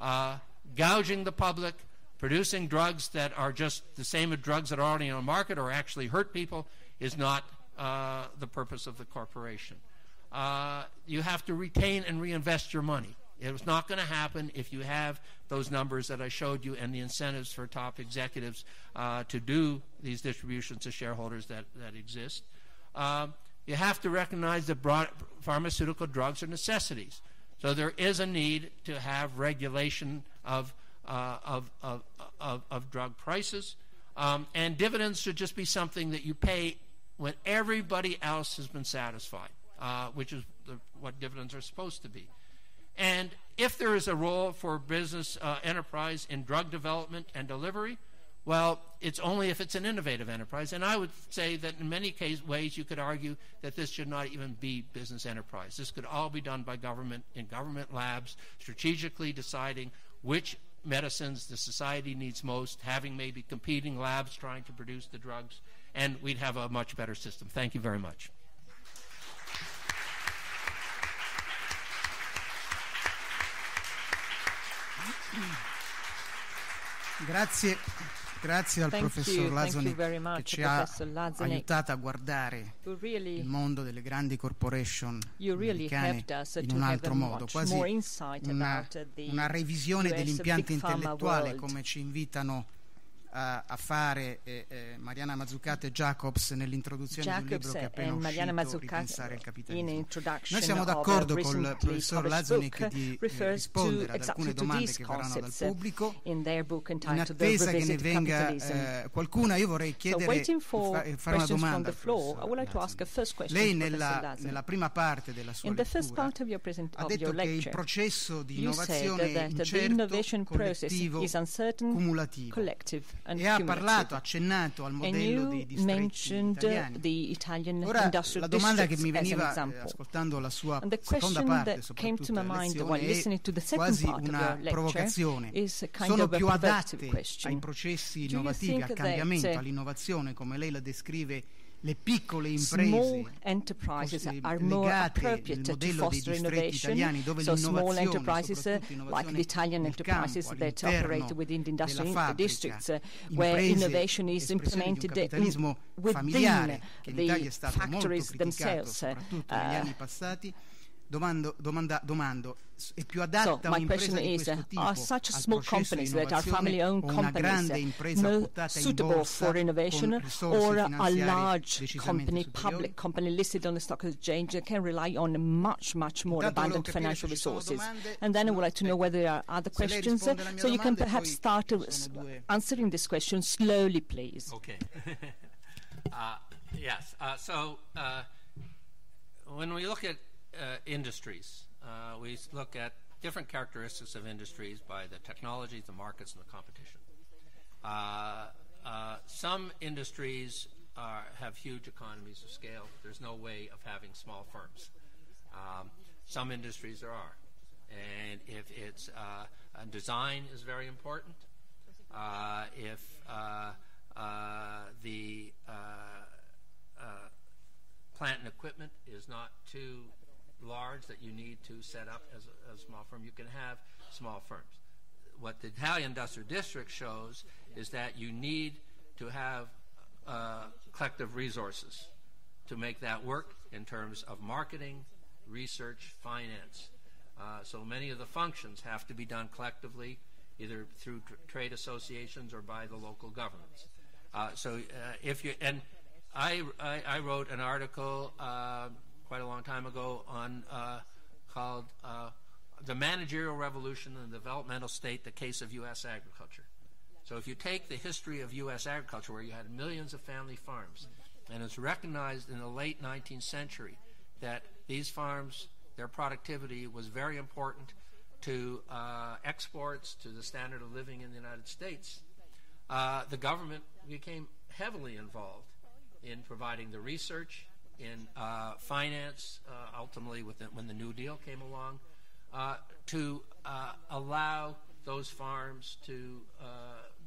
Uh, gouging the public, producing drugs that are just the same as drugs that are already on the market or actually hurt people is not uh, the purpose of the corporation. Uh, you have to retain and reinvest your money. It's not going to happen if you have those numbers that I showed you and the incentives for top executives uh, to do these distributions to shareholders that, that exist. Uh, you have to recognize that broad, pharmaceutical drugs are necessities. So there is a need to have regulation of, uh, of, of, of, of, drug prices. Um, and dividends should just be something that you pay when everybody else has been satisfied, uh, which is the, what dividends are supposed to be. And if there is a role for business uh, enterprise in drug development and delivery, well, it's only if it's an innovative enterprise. And I would say that in many case, ways you could argue that this should not even be business enterprise. This could all be done by government in government labs, strategically deciding which medicines the society needs most, having maybe competing labs trying to produce the drugs, and we'd have a much better system. Thank you very much. Grazie, grazie al Thank professor Lazzoni che ci ha aiutato a guardare really, il mondo delle grandi corporation really americane in un altro modo, quasi una, una revisione dell'impianto intellettuale come ci invitano a, fare eh, eh, Mariana Mazzucato e Jacobs nell'introduzione Jacobs di un libro che è appena Mariana uscito, Ripensare il capitalismo. Noi siamo d'accordo con il professor Lazzonic di eh, rispondere ad alcune domande che verranno dal pubblico. In attesa che ne venga eh, qualcuna, io vorrei chiedere, fa, eh, fare una domanda Lei nella, nella, prima parte della sua lettura ha detto che il processo di innovazione è incerto, collettivo, cumulativo e ha parlato, accennato al modello di distretti italiani. Ora, la domanda che mi veniva eh, ascoltando la sua seconda parte, soprattutto della lezione, è quasi una provocazione. Sono più adatte ai processi innovativi, al cambiamento, all'innovazione, come lei la descrive, le piccole imprese small enterprises are more appropriate to foster innovation. So small enterprises uh, like the Italian enterprises that operate within the industrial fabbrica, districts uh, where innovation is implemented in, within the factories themselves. Uh, Domando, domanda, domando, è più adatta so un'impresa di questo tipo are such small companies that are family-owned companies more suitable for innovation or a large company, public company listed on the stock exchange that can rely on much, much more abundant financial resources? And then I would like to know whether there are other questions. So you can perhaps start answering this question slowly, please. Okay. uh, yes. Uh, so uh, when we look at uh, industries. Uh, we look at different characteristics of industries by the technologies, the markets, and the competition. Uh, uh some industries are, have huge economies of scale. There's no way of having small firms. Um, some industries there are. And if it's uh, design is very important, uh, if the plant and equipment is not too large that you need to set up as a, a small firm. You can have small firms. What the Italian industrial district shows is that you need to have uh, collective resources to make that work in terms of marketing, research, finance. Uh, so many of the functions have to be done collectively, either through tr- trade associations or by the local governments. Uh, so uh, if you and I, I, I wrote an article uh, quite a long time ago on uh, called "The Managerial Revolution in the Developmental State: The Case of U.S. Agriculture." So if you take the history of U.S. agriculture, where you had millions of family farms, and it's recognized in the late 19th century that these farms their productivity was very important to uh, exports, to the standard of living in the United States. Uh, the government became heavily involved in providing the research, in uh, finance, uh, ultimately when the New Deal came along, uh, to uh, allow those farms to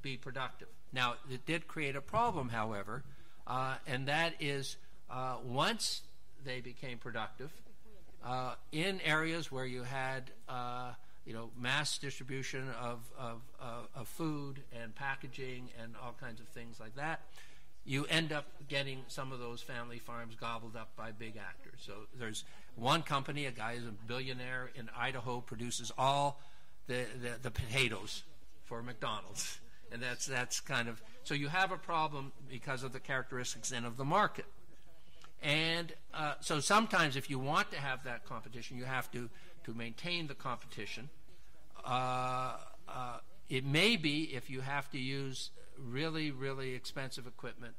be productive. Now, it did create a problem, however, and that is once they became productive, uh, in areas where you had uh, you know mass distribution of, of, of, food and packaging and all kinds of things like that, you end up getting some of those family farms gobbled up by big actors. So there's one company, a guy who's a billionaire in Idaho, produces all the, the, the potatoes for McDonald's. And that's, that's kind of, so you have a problem because of the characteristics then of the market. And uh, so sometimes, if you want to have that competition, you have to, to maintain the competition. Uh, uh, it may be if you have to use really, really expensive equipment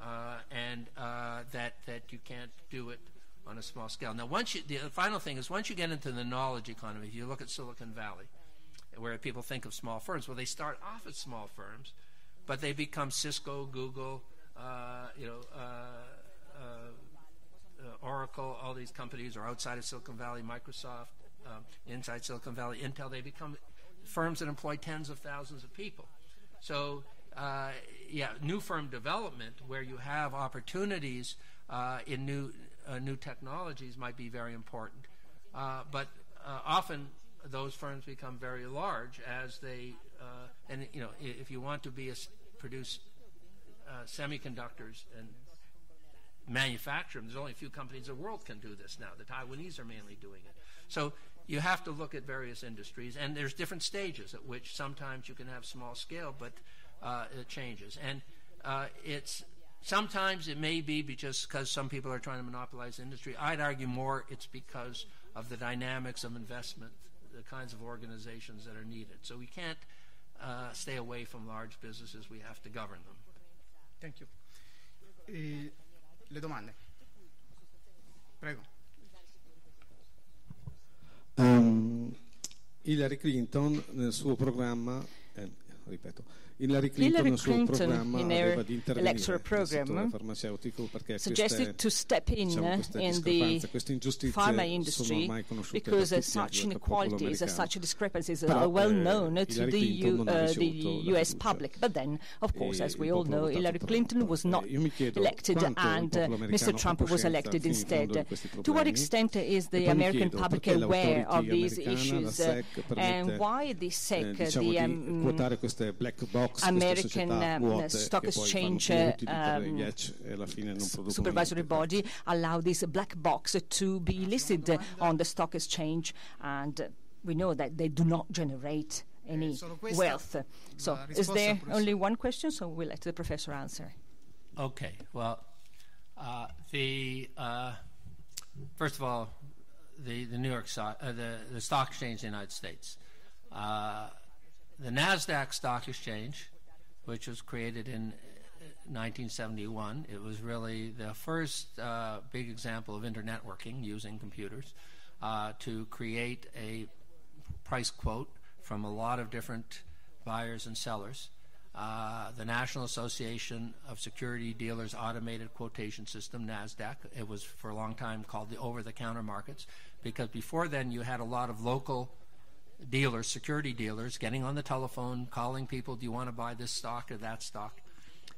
uh, and uh, that, that you can't do it on a small scale. Now, once you, the final thing is once you get into the knowledge economy, if you look at Silicon Valley, where people think of small firms, well, they start off as small firms, but they become Cisco, Google, uh, you know, uh, uh, Oracle, all these companies are outside of Silicon Valley, Microsoft, um, inside Silicon Valley, Intel, they become firms that employ tens of thousands of people. So, uh, yeah, new firm development where you have opportunities uh, in new uh, new technologies might be very important. Uh, but often those firms become very large as they and you know if you want to be a, produce semiconductors and manufacture them. There's only a few companies in the world can do this now. The Taiwanese are mainly doing it. So you have to look at various industries, and there's different stages at which sometimes you can have small scale, but uh, it changes. And uh, it's sometimes it may be just because some people are trying to monopolize the industry. I'd argue more it's because of the dynamics of investment, the kinds of organizations that are needed. So we can't uh, stay away from large businesses. We have to govern them. Thank you. Uh, le domande. Prego. Um, Hillary Clinton nel suo programma, eh, ripeto, Hillary Clinton, Clinton in her electoral program suggested to step in diciamo, in the pharma industry because uh, such inequalities, uh, such discrepancies are well eh, known to the, U, uh, the US public. But then, of course, as we all know, Hillary Clinton was not elected and Mr. Trump was elected instead. To what extent is the American public aware of these issues uh, and why the SEC, eh, the um, American um, Stock Exchange um, supervisory body allow this black box to be listed on the stock exchange, and we know that they do not generate any wealth. So, is there only one question? So, we'll let the professor answer. Okay. Well, uh, the uh, first of all, the the New York stock, uh, the the stock exchange in the United States. The NASDAQ Stock Exchange, which was created in 1971, uh, it was really the first uh, big example of internet working using computers uh, to create a price quote from a lot of different buyers and sellers. Uh, the National Association of Security Dealers Automated Quotation System, NASDAQ, it was for a long time called the over the counter markets because before then you had a lot of local dealers, security dealers, getting on the telephone, calling people, do you want to buy this stock or that stock?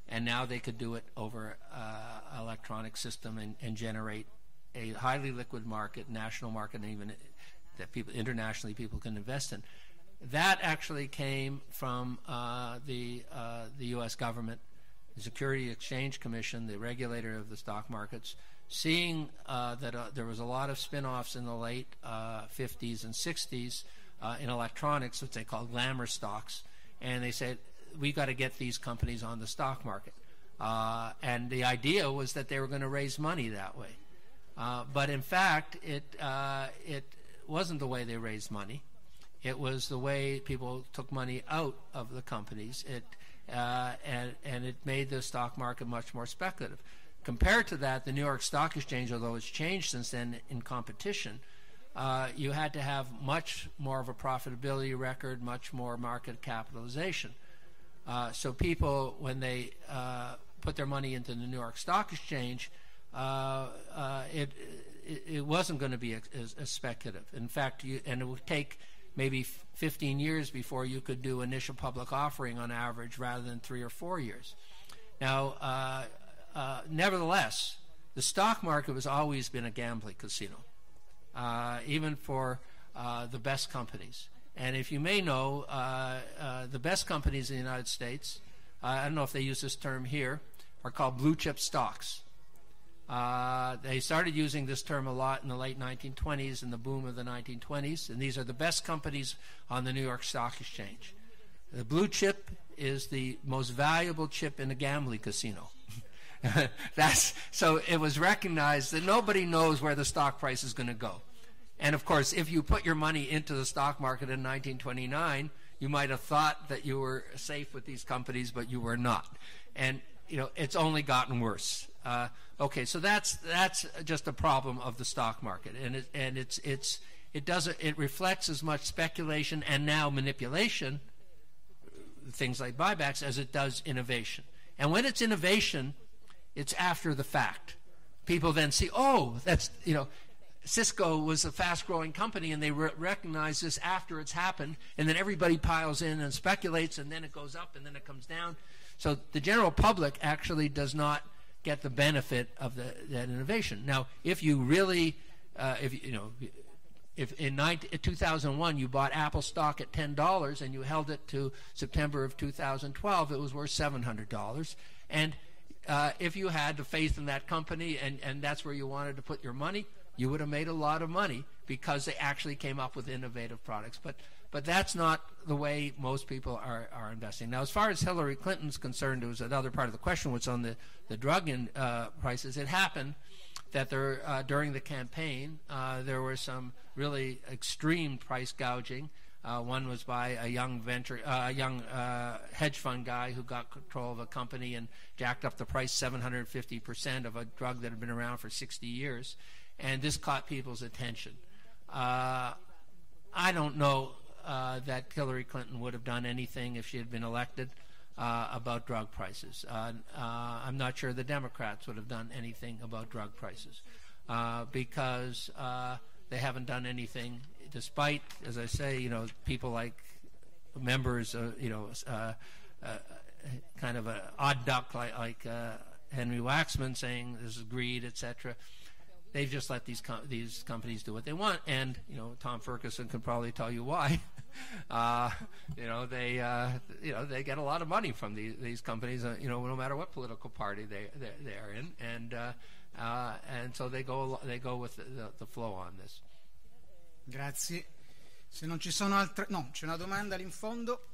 And now they could do it over uh, electronic system and, and, generate a highly liquid market, national market, and even that people internationally people can invest in. That actually came from uh, the uh, the U.S. government, the Security Exchange Commission, the regulator of the stock markets, seeing uh, that uh, there was a lot of spin-offs in the late 50s uh, and 60s uh, in electronics, which they call glamour stocks, and they said we've got to get these companies on the stock market. Uh, and the idea was that they were going to raise money that way. but in fact, it it wasn't the way they raised money. It was the way people took money out of the companies. It uh, and and it made the stock market much more speculative. Compared to that, the New York Stock Exchange, although it's changed since then in competition, uh, you had to have much more of a profitability record, much more market capitalization. Uh, so people, when they uh, put their money into the New York Stock Exchange, uh, it, it, it wasn't going to be as, as speculative. In fact, you, and it would take maybe 15 years before you could do initial public offering on average rather than three or four years. Now, nevertheless, the stock market has always been a gambling casino, uh, even for uh, the best companies. And if you may know, uh, uh, the best companies in the United States, I don't know if they use this term here, are called blue chip stocks. Uh, they started using this term a lot in the late 1920s and the boom of the 1920s, and these are the best companies on the New York Stock Exchange. The blue chip is the most valuable chip in a gambling casino. That's so it was recognized that nobody knows where the stock price is going to go. And of course, if you put your money into the stock market in 1929, you might have thought that you were safe with these companies, but you were not. And you know, it's only gotten worse. Uh, okay, so that's that's just a problem of the stock market, and it, and it's it's it doesn't it reflects as much speculation and now manipulation, things like buybacks, as it does innovation. And when it's innovation, it's after the fact. People then see, oh, that's you know, Cisco was a fast-growing company, and they re- recognize this after it's happened, and then everybody piles in and speculates, and then it goes up, and then it comes down. So the general public actually does not get the benefit of the, that innovation. Now, if you really, uh, if you know, if in 19, 2001 you bought Apple stock at $10 and you held it to September of 2012, it was worth $700. And uh, if you had the faith in that company and, and that's where you wanted to put your money, you would have made a lot of money because they actually came up with innovative products. But but that's not the way most people are, are investing. Now, as far as Hillary Clinton's concerned, it was another part of the question, was on the, the drug in, uh, prices. It happened that there, uh, during the campaign, uh, there was some really extreme price gouging. Uh, one was by a young venture, uh, a young uh, hedge fund guy who got control of a company and jacked up the price 750 percent of a drug that had been around for 60 years, and this caught people's attention. I don't know uh, that Hillary Clinton would have done anything if she had been elected uh, about drug prices. Uh, uh I'm not sure the Democrats would have done anything about drug prices uh, because uh, they haven't done anything, despite, as I say, you know, people like members, you know, kind of an odd duck like, like Henry Waxman saying this is greed, etc they've just let these com- these companies do what they want, and you know Tom Ferguson can probably tell you why. uh, you know they uh, you know they get a lot of money from these these companies. Uh, you know no matter what political party they they, they are in, and uh, uh, and so they go they go with the, the, the flow on this. Grazie. Se non ci sono altre no, c'è una domanda lì in fondo.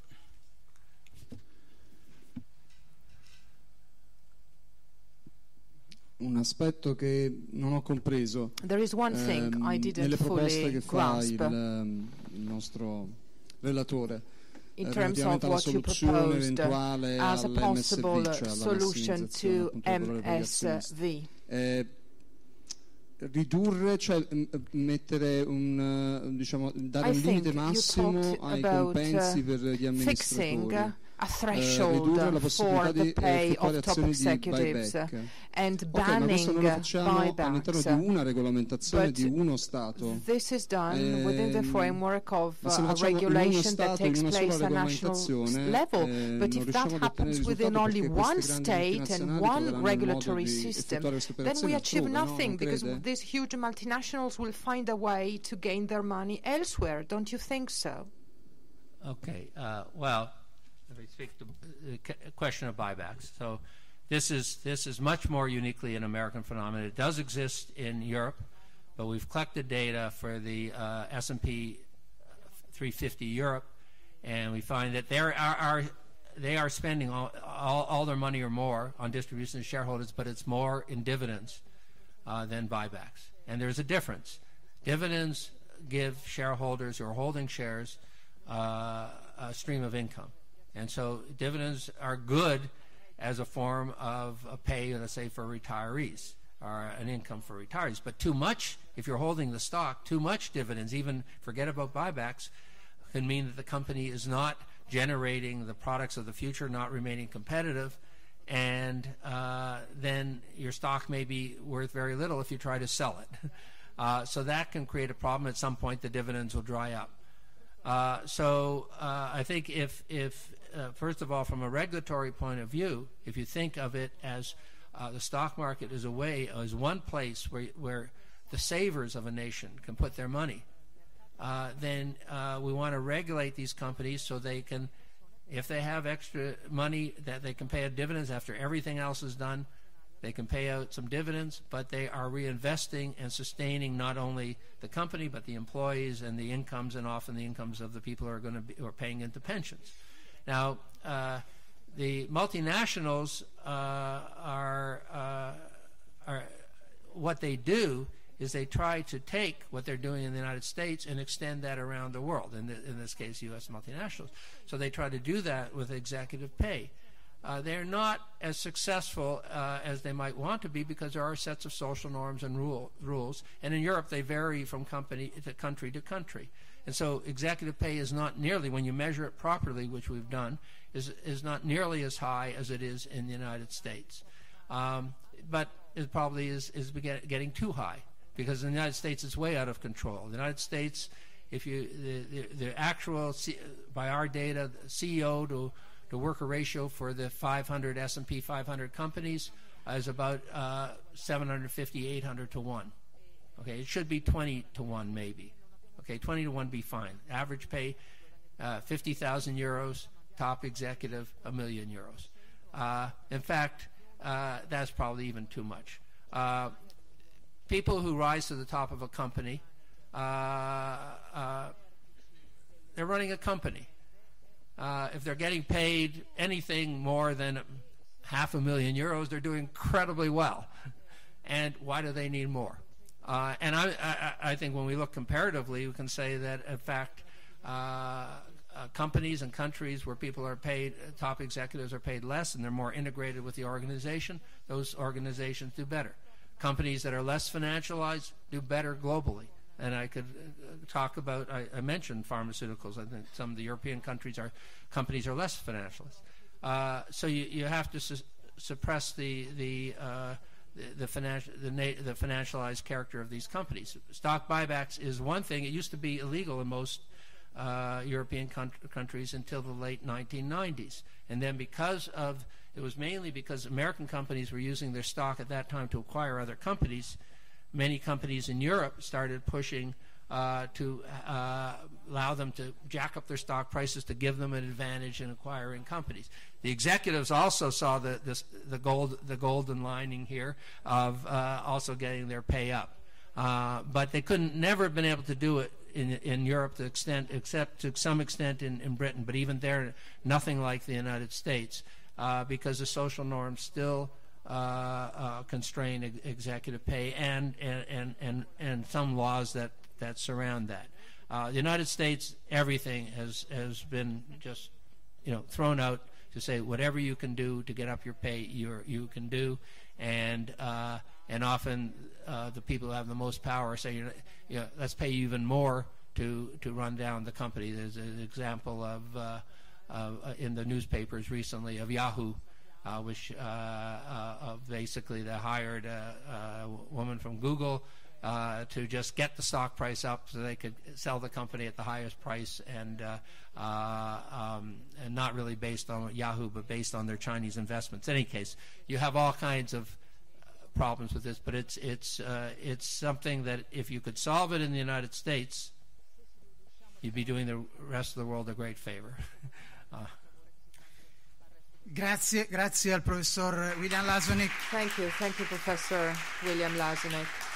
un aspetto che non ho compreso. There is one thing ehm, I didn't nelle proposte che fa il, ehm, il, nostro relatore. In terms of what you proposed as a possible cioè solution to MSV. Eh, ridurre, cioè mettere un, diciamo, dare un limite massimo ai compensi uh, per gli amministratori a threshold uh, for the pay of top executives and banning buybacks. But this is done within the framework of uh, a regulation that takes place at national level. But if that happens within only one state and one regulatory system, then we achieve nothing because these huge multinationals will find a way to gain their money elsewhere. Don't you think so? Okay. Uh, well, we speak to the question of buybacks. So this is this is much more uniquely an American phenomenon. It does exist in Europe, but we've collected data for the uh, S&P 350 Europe, and we find that there are, are they are spending all, all, all, their money or more on distribution to shareholders, but it's more in dividends uh, than buybacks. And there's a difference. Dividends give shareholders who are holding shares uh, a stream of income. And so dividends are good as a form of a pay, let's say, for retirees or an income for retirees. But too much, if you're holding the stock, too much dividends, even forget about buybacks, can mean that the company is not generating the products of the future, not remaining competitive, and uh, then your stock may be worth very little if you try to sell it. Uh, so that can create a problem. At some point, the dividends will dry up. Uh, so uh, I think if, if uh, first of all, from a regulatory point of view, if you think of it as uh, the stock market is a way, as one place where, where the savers of a nation can put their money, uh, then uh, we want to regulate these companies so they can, if they have extra money that they can pay out dividends after everything else is done, they can pay out some dividends, but they are reinvesting and sustaining not only the company but the employees and the incomes and often the incomes of the people who are going to be who are paying into pensions. Now, uh, the multinationals uh, are, uh, are what they do is they try to take what they're doing in the United States and extend that around the world. In, the, in this case, U.S. multinationals. So they try to do that with executive pay. Uh, they're not as successful uh, as they might want to be because there are sets of social norms and rule, rules. And in Europe, they vary from company to country to country. And so executive pay is not nearly, when you measure it properly, which we've done, is, is not nearly as high as it is in the United States. Um, but it probably is, is getting too high because in the United States it's way out of control. The United States, if you the, the, the actual C, by our data, CEO to to worker ratio for the 500 S&P 500 companies is about uh, 750, 800 to one. Okay, it should be 20 to one maybe. Okay, 20 to 1 be fine. Average pay uh, 50,000 euros, top executive a million euros. Uh, in fact, uh, that's probably even too much. Uh, people who rise to the top of a company, uh, uh, they're running a company. if they're getting paid anything more than half a million euros, they're doing incredibly well. And why do they need more? Uh, and I, I, I, think when we look comparatively, we can say that, in fact, uh, uh, companies and countries where people are paid, top executives are paid less and they're more integrated with the organization, those organizations do better. Companies that are less financialized do better globally. And I could uh, talk about, I, I, mentioned pharmaceuticals. I think some of the European countries are, companies are less financialized. Uh, so you, you have to su- suppress the, the uh, the, financial, the, the, financialized character of these companies. Stock buybacks is one thing. It used to be illegal in most uh, European countries until the late 1990s. And then because of, it was mainly because American companies were using their stock at that time to acquire other companies, many companies in Europe started pushing uh, to uh, allow them to jack up their stock prices to give them an advantage in acquiring companies. The executives also saw the, this, the, gold, the golden lining here of uh, also getting their pay up. Uh, but they couldn't never have been able to do it in, in Europe to extent, except to some extent in, in Britain, but even there, nothing like the United States uh, because the social norms still uh, constrain executive pay and, and, and, and, and some laws that that surround that. Uh, the United States, everything has has been just you know thrown out to say whatever you can do to get up your pay, you you can do, and uh, and often uh, the people who have the most power say, you know, let's pay you even more to to run down the company. There's an example of uh, uh, in the newspapers recently of Yahoo. Uh, which basically they hired a, a woman from Google uh, to just get the stock price up so they could sell the company at the highest price and, uh, uh, um, and not really based on Yahoo, but based on their Chinese investments. In any case, you have all kinds of problems with this, but it's, it's, uh, it's something that if you could solve it in the United States, you'd be doing the rest of the world a great favor. Uh, Grazie, grazie al professor William Lazonick. Thank you, thank you, Professor William Lazonick.